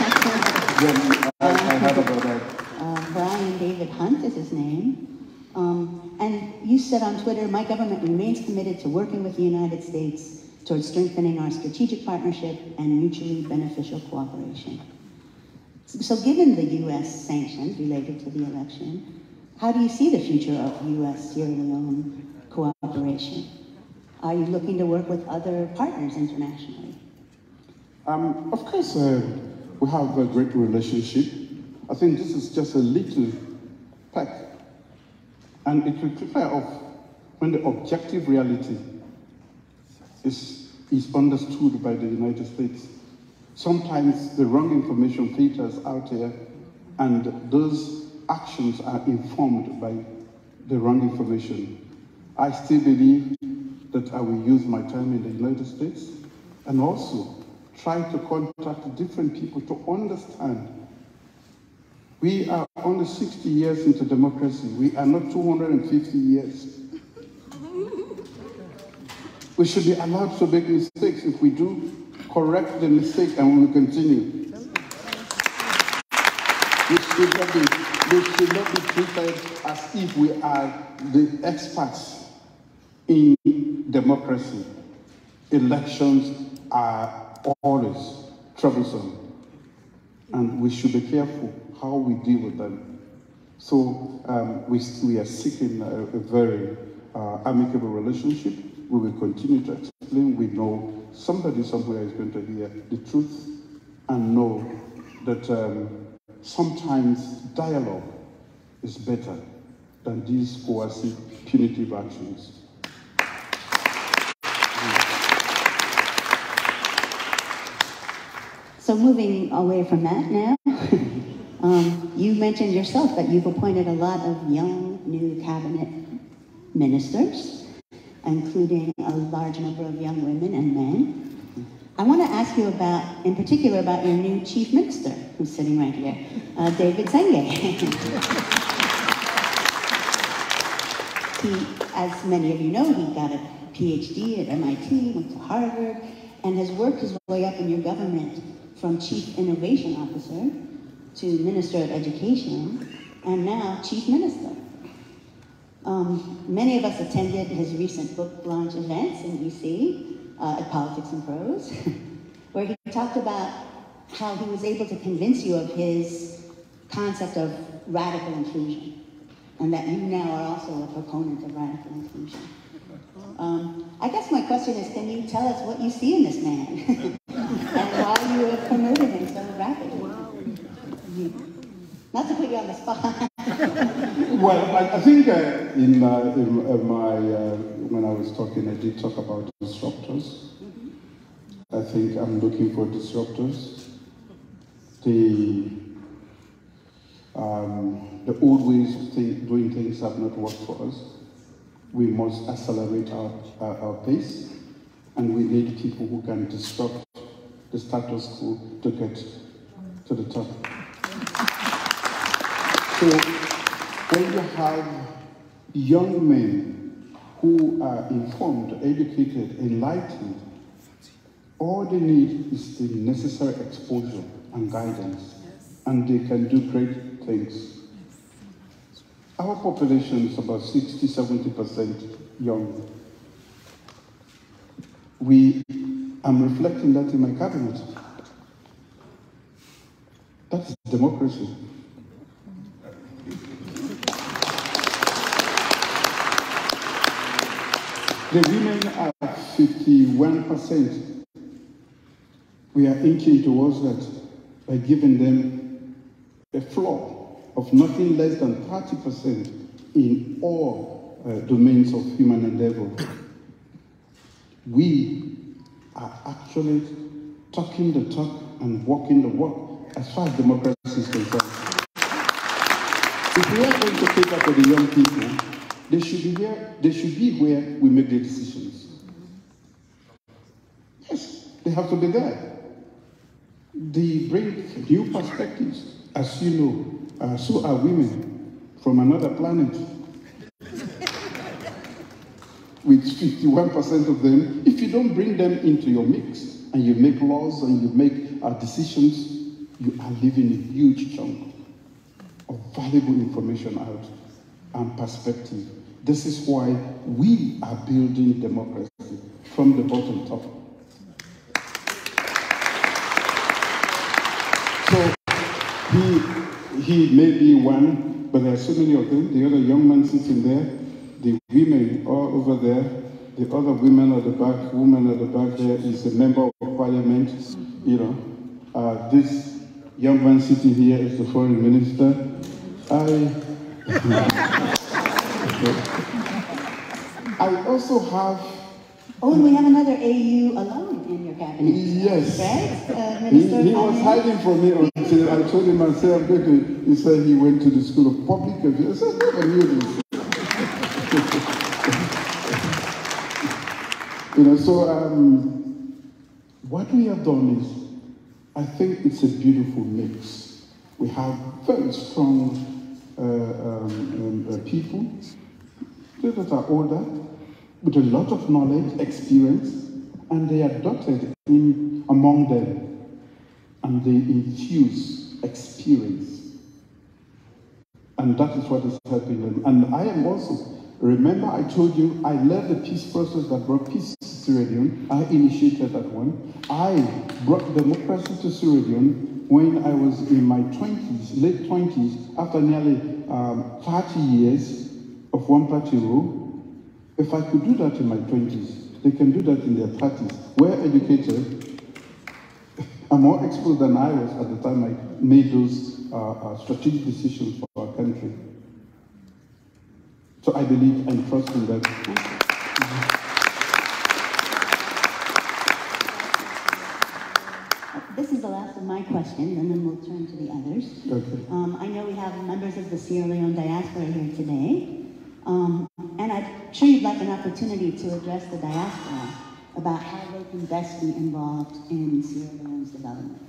Yes, I, I heard about that. Uh, Bryan David Hunt is his name. Um, and you said on Twitter, my government remains committed to working with the United States towards strengthening our strategic partnership and mutually beneficial cooperation. So given the U.S. sanctions related to the election, how do you see the future of U.S.-Sierra Leone cooperation? Are you looking to work with other partners internationally? Um, of course, uh, we have a great relationship. I think this is just a little peck. And it will clear off when the objective reality is, is understood by the United States. Sometimes the wrong information filters out here, and those actions are informed by the wrong information. I still believe that I will use my time in the United States and also try to contact different people to understand. We are only 60 years into democracy. We are not 250 years. We should be allowed to make mistakes. If we do, correct the mistake and we will continue. We should not be, we should not be treated as if we are the experts in democracy. Elections are always troublesome, and we should be careful how we deal with them. So um, we, we are seeking a, a very uh, amicable relationship. We will continue to explain. We know somebody somewhere is going to hear the truth and know that um, sometimes dialogue is better than these coercive, punitive actions. So moving away from that now, um, you mentioned yourself that you've appointed a lot of young new cabinet ministers, including a large number of young women and men. I want to ask you about, in particular, about your new chief minister, who's sitting right here, uh, David Sengeh. he, as many of you know, he got a PhD at MIT, went to Harvard, and has worked his way up in your government from Chief Innovation Officer to Minister of Education, and now Chief Minister. Um, many of us attended his recent book launch events in DC uh, at Politics and Prose, where he talked about how he was able to convince you of his concept of radical inclusion, and that you now are also a proponent of radical inclusion. Um, I guess my question is, can you tell us what you see in this man, and why you have promoted him so rapidly? Not to put you on the spot. well, I, I, think uh, in, uh, in uh, my, uh, when I was talking, I did talk about disruptors. I think I'm looking for disruptors. The, um, the old ways of doing things have not worked for us. We must accelerate our, our, our pace, and we need people who can disrupt the status quo to get to the top. So when you have young men who are informed, educated, enlightened, all they need is the necessary exposure and guidance, and they can do great things. Our population is about 60, 70% young. We, I'm reflecting that in my cabinet. That's democracy. The women are 51%. We are inching towards that by giving them a floor of nothing less than 30% in all uh, domains of human endeavor. We are actually talking the talk and walking the walk as far as democracy is concerned. If we are going to cater for the young people, they should be here, they should be where we make the decisions. Yes, they have to be there. They bring new perspectives. As you know, uh, so are women from another planet. With 51% of them, if you don't bring them into your mix and you make laws and you make uh, decisions, you are leaving a huge chunk of valuable information out and perspective. This is why we are building democracy from the bottom up. So he, he may be one, but there are so many of them. The other young man sitting there, the women all over there, the other women at the back, woman at the back there is a member of parliament, you know. Uh, this young man sitting here is the foreign minister. I I also have. Oh, and we have another AU alone in your cabinet. Yes. Right? Uh, he, he was hiding from me until I told him, I said, I'm going to. He said he went to the School of Public Affairs. I said, I never knew this. you know, so um, what we have done is, I think it's a beautiful mix. We have very strong uh, um, um, uh, people that are older, with a lot of knowledge, experience, and they are dotted in among them, and they infuse experience. And that is what is helping them. And I am also, remember I told you I led the peace process that brought peace to Sierra Leone. I initiated that one. I brought democracy to Sierra Leone when I was in my 20s, late 20s, after nearly um, 30 years of one party rule. If I could do that in my 20s, they can do that in their 30s. We're educated. I'm more exposed than I was at the time I made those uh, uh, strategic decisions for our country. So I believe and trust in that. This is the last of my questions, and then we'll turn to the others. Okay. Um, I know we have members of the Sierra Leone diaspora here today. Um, and I'm sure you'd like an opportunity to address the diaspora about how they can best be involved in Sierra Leone's development.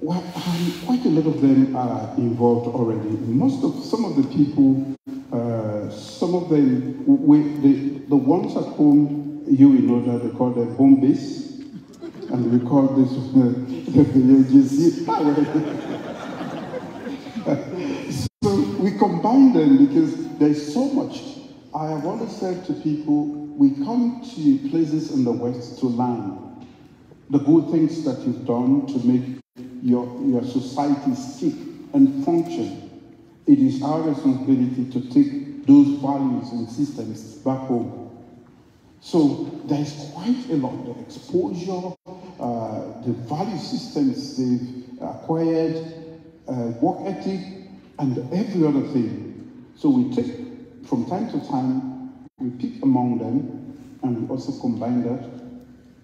Well, um, quite a lot of them are involved already. Most of some of the people, uh, some of them, we, the, the ones at home, you know that they call them home base. and we call this the, the AGC. so we combine them because there's so much. I have always said to people, we come to places in the West to learn the good things that you've done to make your, your society stick and function. It is our responsibility to take those values and systems back home. So there's quite a lot, the exposure, uh, the value systems they've acquired, uh, work ethic, and every other thing. So we take, from time to time, we pick among them, and we also combine that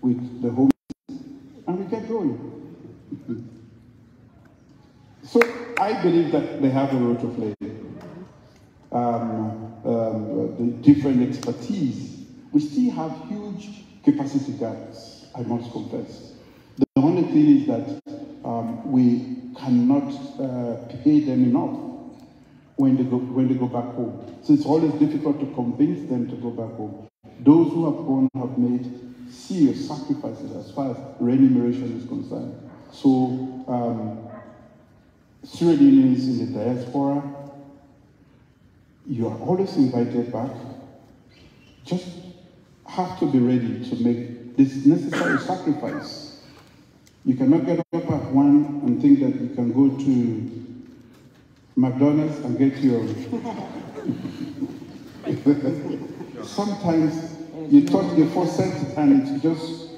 with the home, and we get going. so I believe that they have a role to play. Um, um, the different expertise we still have huge capacity gaps, I must confess. The only thing is that um, we cannot uh, pay them enough when they, go, when they go back home. So it's always difficult to convince them to go back home. Those who have gone have made serious sacrifices as far as remuneration is concerned. So um, Sierra Leoneans in the diaspora, you are always invited back. Just have to be ready to make this necessary sacrifice. You cannot get up at one and think that you can go to McDonald's and get your. Sometimes you touch the faucet and it's just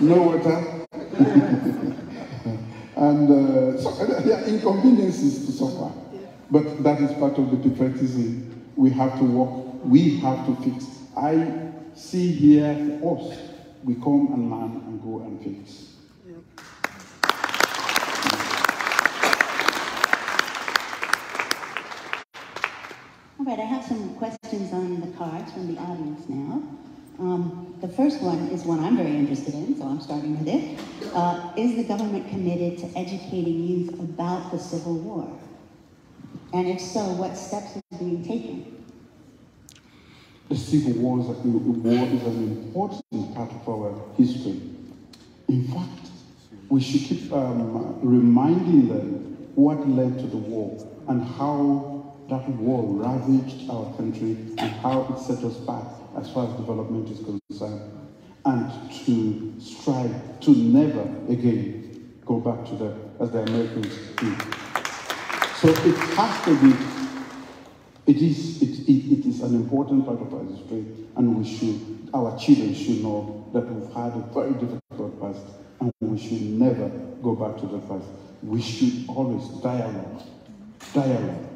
no water. and uh, so there are inconveniences to suffer. But that is part of the patriotism we have to work, we have to fix. I see here us, we come and learn and go and fix. All right, I have some questions on the cards from the audience now. Um, the first one is one I'm very interested in, so I'm starting with it. Uh, is the government committed to educating youth about the Civil War? And if so, what steps are being taken? The Civil War is, a, war is an important part of our history. In fact, we should keep um, reminding them what led to the war and how that war ravaged our country and how it set us back as far as development is concerned. And to strive to never again go back to that as the Americans did. So it has to be, it is, it, it, it is an important part of our history, and we should, our children should know that we've had a very difficult past, and we should never go back to the past. We should always dialogue, dialogue.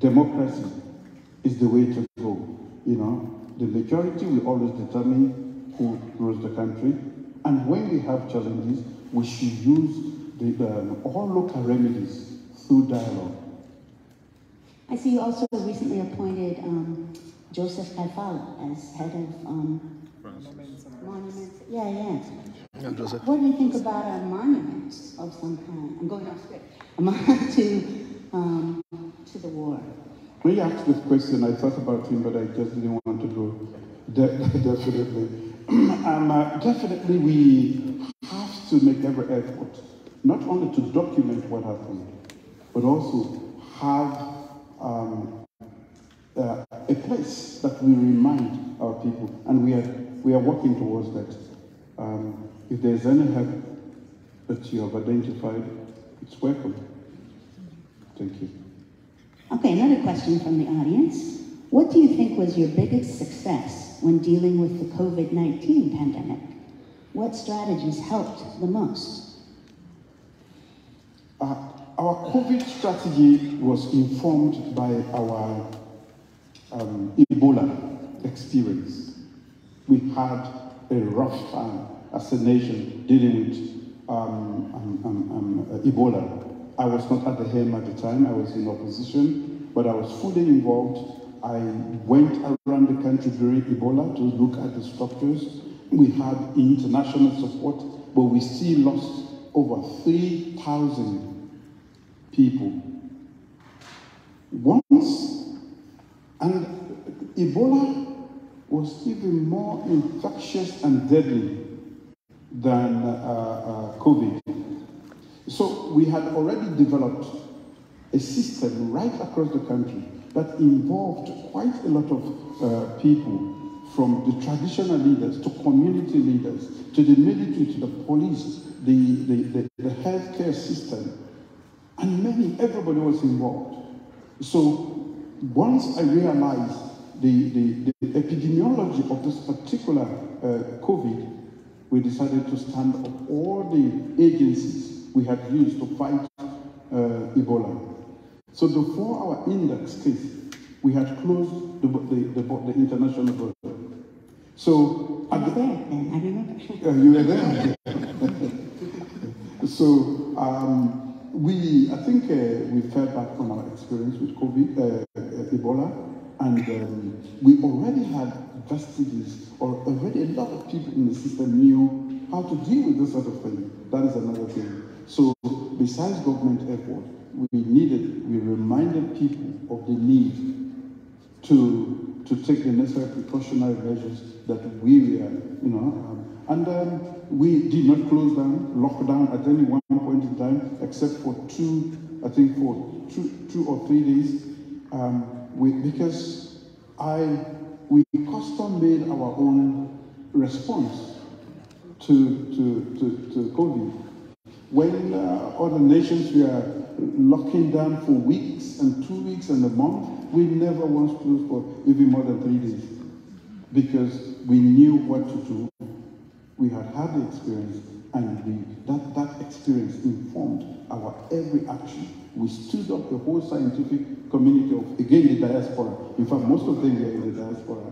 Democracy is the way to go, you know. The majority will always determine who rules the country, and when we have challenges, we should use the, the, all local remedies through dialogue. I see you also recently appointed um, Joseph Kaifala as head of um, monuments. Yeah, yeah. Yeah, Joseph. What do you think about a monument of some kind? I'm going off script. to um, to the war. When you asked this question, I thought about him, but I just didn't want to go. De- definitely, um, uh, definitely, we have to make every effort, not only to document what happened, but also have um, uh, a place that we remind our people, and we are we are working towards that. Um, if there's any help that you have identified, it's welcome. Thank you. Okay, another question from the audience. What do you think was your biggest success when dealing with the COVID 19 pandemic? What strategies helped the most? Uh, our COVID strategy was informed by our um, Ebola experience. We had a rough time as a nation dealing with um, um, um, um Ebola. I was not at the helm at the time, I was in opposition, but I was fully involved. I went around the country during Ebola to look at the structures. We had international support, but we still lost over 3,000 people. Once, and Ebola was even more infectious and deadly than uh, uh, COVID. So we had already developed a system right across the country that involved quite a lot of uh, people from the traditional leaders to community leaders to the military to the police, the, the, the, the healthcare system, and many, everybody was involved. So once I realized the, the, the epidemiology of this particular uh, COVID, we decided to stand up all the agencies we had used to fight uh, Ebola. So the four-hour index case, we had closed the, the, the, the international border. So I was there then, I remember. uh, you were there. so um, we, I think uh, we fell back from our experience with COVID, uh, uh, Ebola, and um, we already had vestiges, or already a lot of people in the system knew how to deal with this sort of thing. That is another thing. So besides government effort, we needed, we reminded people of the need to, to take the necessary precautionary measures that we were, you know, um, and um, we did not close down, lock down at any one point in time, except for two, I think for two, two or three days, um, we, because I, we custom made our own response to, to, to, to COVID. When uh, other nations were locking down for weeks and two weeks and a month, we never once closed for even more than three days because we knew what to do. We had had the experience and we, that, that experience informed our every action. We stood up the whole scientific community of, again, the diaspora. In fact, most of them were in the diaspora,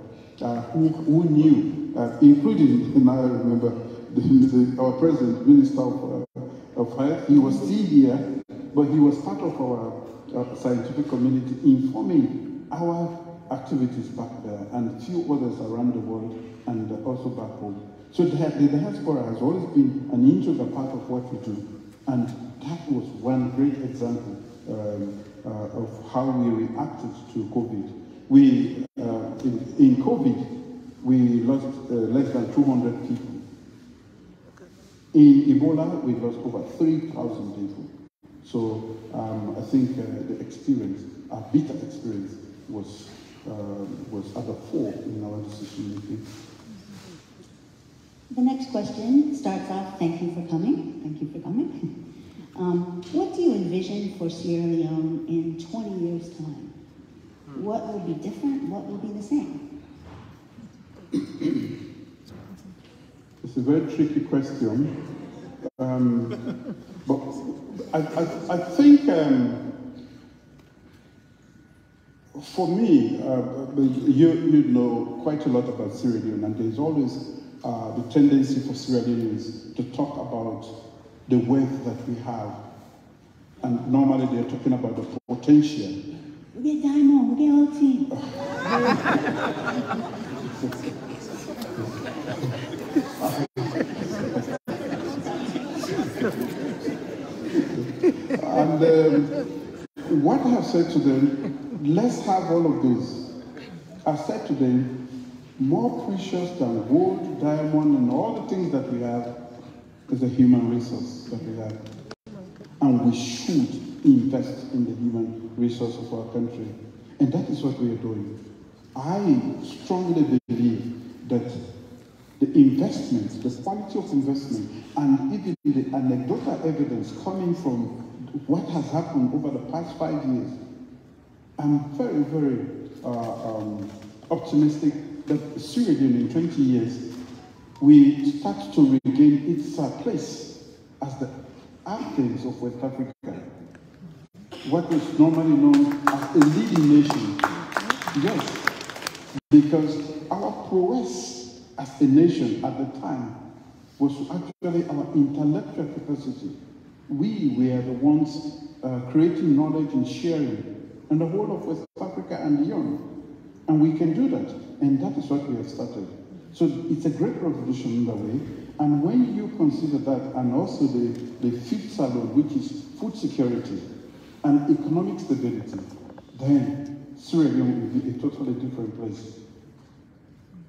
uh, who, who knew, uh, including, and I remember, the, the, our president, Minister of, uh, of Health, he was still here, but he was part of our uh, scientific community informing our activities back there and few others around the world and also back home. So the, diaspora has always been an integral part of what we do. And that was one great example um, uh, of how we reacted to COVID. We, uh, in, in, COVID, we lost uh, less than 200 people. In Ebola, we lost over 3,000 people. So um, I think uh, the experience, our bitter experience, was uh, was at the fore in our decision making. The next question starts off, thank you for coming. Thank you for coming. Um, what do you envision for Sierra Leone in 20 years' time? What will be different? What will be the same? It's a very tricky question. Um, but I, I, I think um, for me, uh, you, you know quite a lot about Sierra Leone, and there's always uh, the tendency for Sierra Leoneans to talk about the wealth that we have. And normally they're talking about the potential. We get diamond, we get all team. and um, what I have said to them, let's have all of this. I said to them, more precious than gold, diamond, and all the things that we have is the human resource that we have. And we should invest in the human resource of our country. And that is what we are doing. I strongly believe that the investment, the quality of investment, and even the anecdotal evidence coming from what has happened over the past five years, I'm very, very uh, um, optimistic Sierra Leone in 20 years, we start to regain its place as the Athens of West Africa, what is normally known as a leading nation. Yes, because our prowess as a nation at the time was actually our intellectual capacity. We were the ones uh, creating knowledge and sharing in the whole of West Africa and beyond. And we can do that. And that is what we have started. So it's a great revolution in the way. And when you consider that and also the, the Feed Salone, which is food security and economic stability, then Sierra Leone will be a totally different place.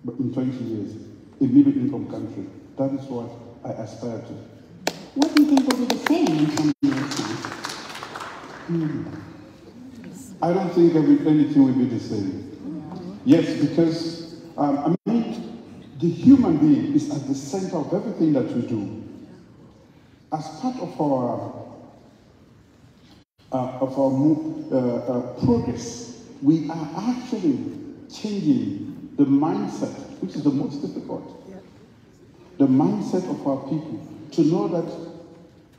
but in 20 years, a middle income country. That is what I aspire to. What do you think will be the same in 20 years'? Hmm. I don't think every, anything will be the same. Yes, because um, I mean, the human being is at the center of everything that we do. As part of our uh, of our uh, uh, progress, we are actually changing the mindset, which is the most difficult. The mindset of our people to know that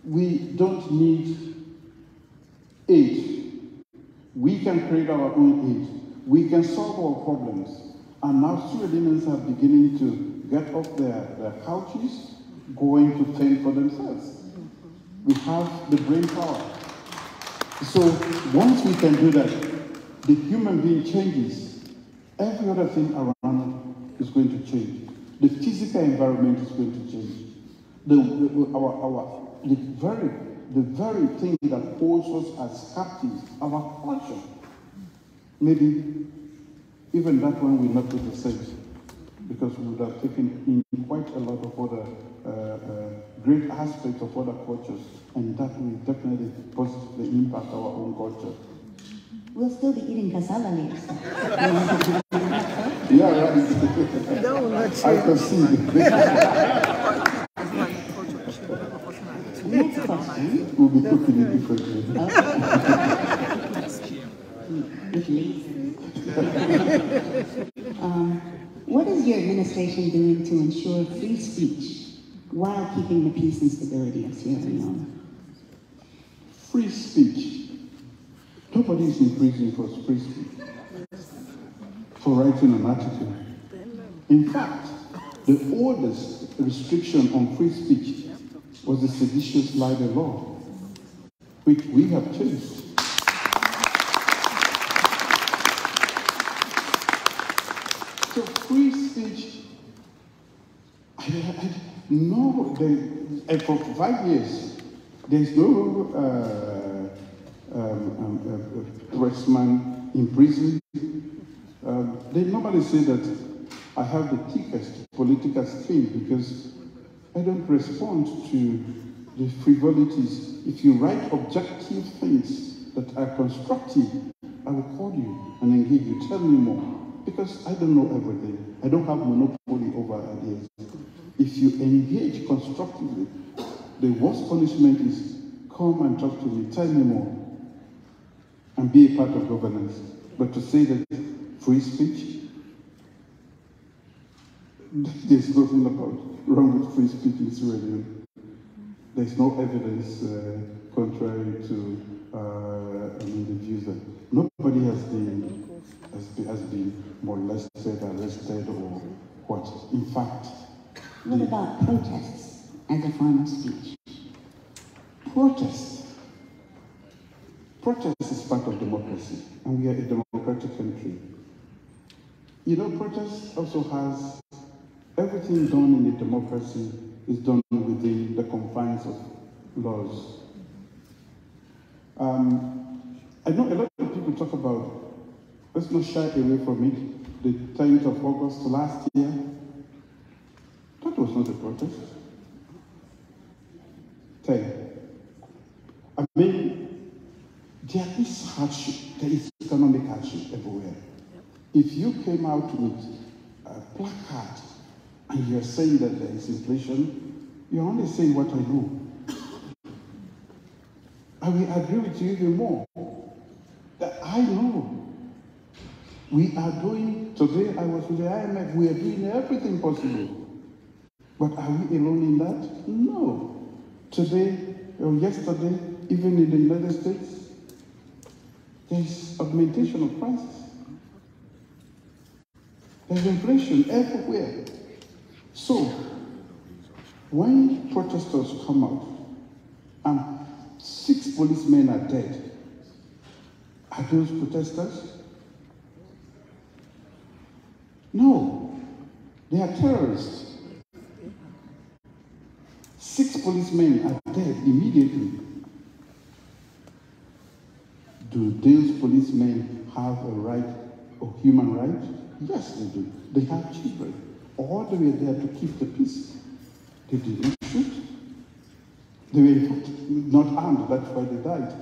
we don't need aid. We can create our own aid. We can solve our problems. And now Sudanese are beginning to get off their, their couches, going to fend for themselves. We have the brain power. So once we can do that, the human being changes. Every other thing around is going to change. The physical environment is going to change. The, the, our, our, the, very, the very thing that holds us as captives, our culture, maybe even that one will not be the same because we would have taken in quite a lot of other uh, uh, great aspects of other cultures, and that will definitely positively impact our own culture. We'll still be eating cassava leaves. yeah, right. no, not I can see. Next question. We'll be cooking it differently. Okay. um, what is your administration doing to ensure free speech while keeping the peace and stability of Sierra Leone? Free speech. Nobody is in prison for free speech, for writing an article. In fact, the oldest restriction on free speech was the seditious libel law, which we have changed. So free speech, I, I, no, they, for five years, there's no uh, um, um, uh, pressman in prison. Um, they normally say that I have the thickest political skin because I don't respond to the frivolities. If you write objective things that are constructive, I will call you and engage you. Tell me more. Because I don't know everything. I don't have monopoly over ideas. If you engage constructively, the worst punishment is come and talk to me, tell me more, and be a part of governance. But to say that free speech, there's nothing about wrong with free speech in Sierra There's no evidence uh, contrary to uh, I mean, the views that nobody has been has been, molested, arrested, or what. In fact, what about protests as a form of speech? Protests. Protest is part of democracy, and we are a democratic country. You know, protest also has everything done in a democracy is done within the confines of laws. Um, I know a lot of people talk about Let's not shy away from it. The 10th of August last year, that was not a protest. 10. I mean, there is hardship, there is economic hardship everywhere. If you came out with a placard and you're saying that there is inflation, you're only saying what I know. I will agree with you even more. That I know we are doing, today I was with the IMF, we are doing everything possible. But are we alone in that? No. Today or yesterday, even in the United States, there's augmentation of prices. There's inflation everywhere. So, when protesters come out and six policemen are dead, are those protesters? No, they are terrorists. Six policemen are dead immediately. Do these policemen have a right, a human right? Yes, they do. They have children. All they were there to keep the peace. They didn't shoot. They were not armed, that's why they died.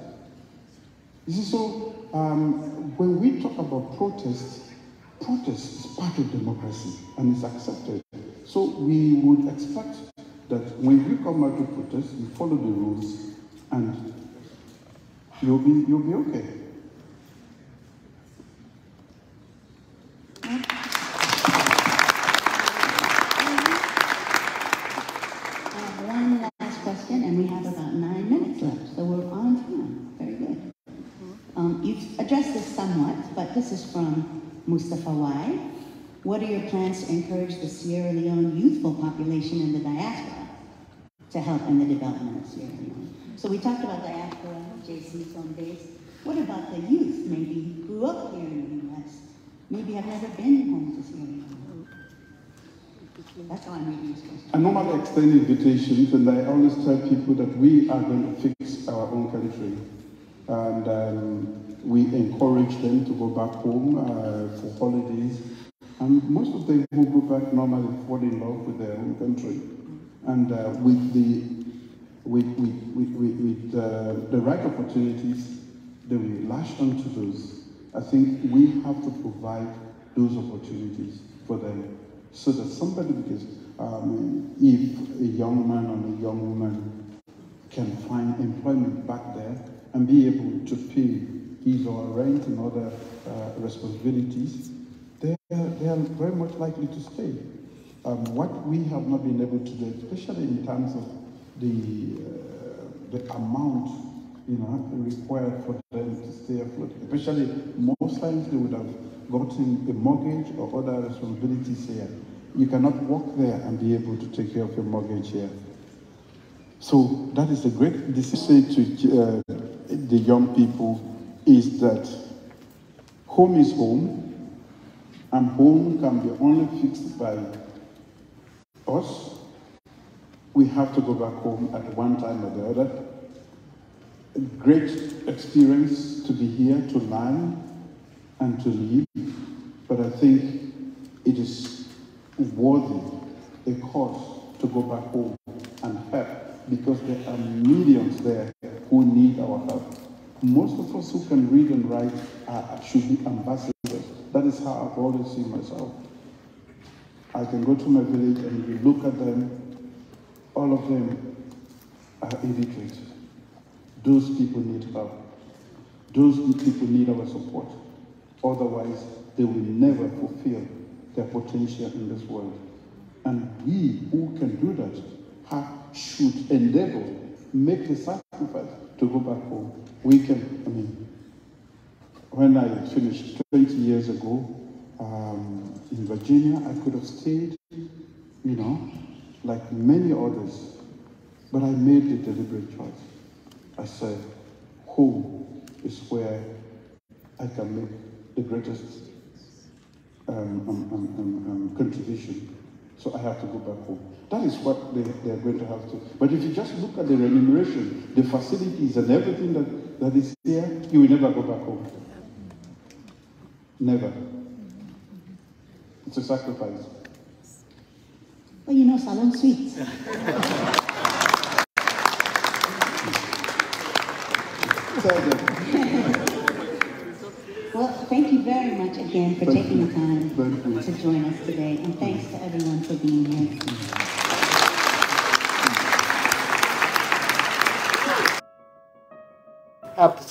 You see, so um, when we talk about protest, protest is part of democracy and is accepted. So we would expect that when you come out to protest, you follow the rules and you'll be, you'll be okay. I have one last question, and we have about nine minutes left, so we're on time. Very good. Um, you've addressed this somewhat, but this is from Mustafa Y. What are your plans to encourage the Sierra Leone youthful population in the diaspora to help in the development of Sierra Leone? So we talked about diaspora, JC, some days. What about the youth, maybe who grew up here in the U.S., maybe have never been home to Sierra Leone? That's reading. I normally extend invitations, and I always tell people that we are going to fix our own country. And um, we encourage them to go back home uh, for holidays. And most of them who go back normally fall in love with their own country. And uh, with the with, with, with, with, uh, the right opportunities, they will lash onto those. I think we have to provide those opportunities for them so that somebody, because um, if a young man or a young woman can find employment back there and be able to pay his or rent and other uh, responsibilities, they are, they are very much likely to stay. Um, what we have not been able to do, especially in terms of the, uh, the amount you know, required for them to stay afloat, especially most times they would have gotten a mortgage or other responsibilities here. You cannot work there and be able to take care of your mortgage here. So that is a great decision to uh, the young people is that home is home, and home can be only fixed by us. We have to go back home at one time or the other. A great experience to be here to learn and to live, but I think it is worthy a cause to go back home and help because there are millions there who need our help. Most of us who can read and write should be ambassadors. That is how I've always seen myself. I can go to my village and you look at them, all of them are illiterate. Those people need help. Those people need our support. Otherwise, they will never fulfill their potential in this world. And we who can do that have, should endeavor, make the sacrifice to go back home. We can, I mean, when I finished 20 years ago um, in Virginia, I could have stayed, you know, like many others, but I made the deliberate choice. I said, home is where I can make the greatest um, um, um, um, um contribution. So I have to go back home. That is what they, they are going to have to. But if you just look at the remuneration, the facilities and everything that, that is here, you will never go back home. Never. It's a sacrifice. Well, you know, Salone Suites. well, thank you very much again for Thank taking you. the time to join us today, and thanks to everyone for being here. After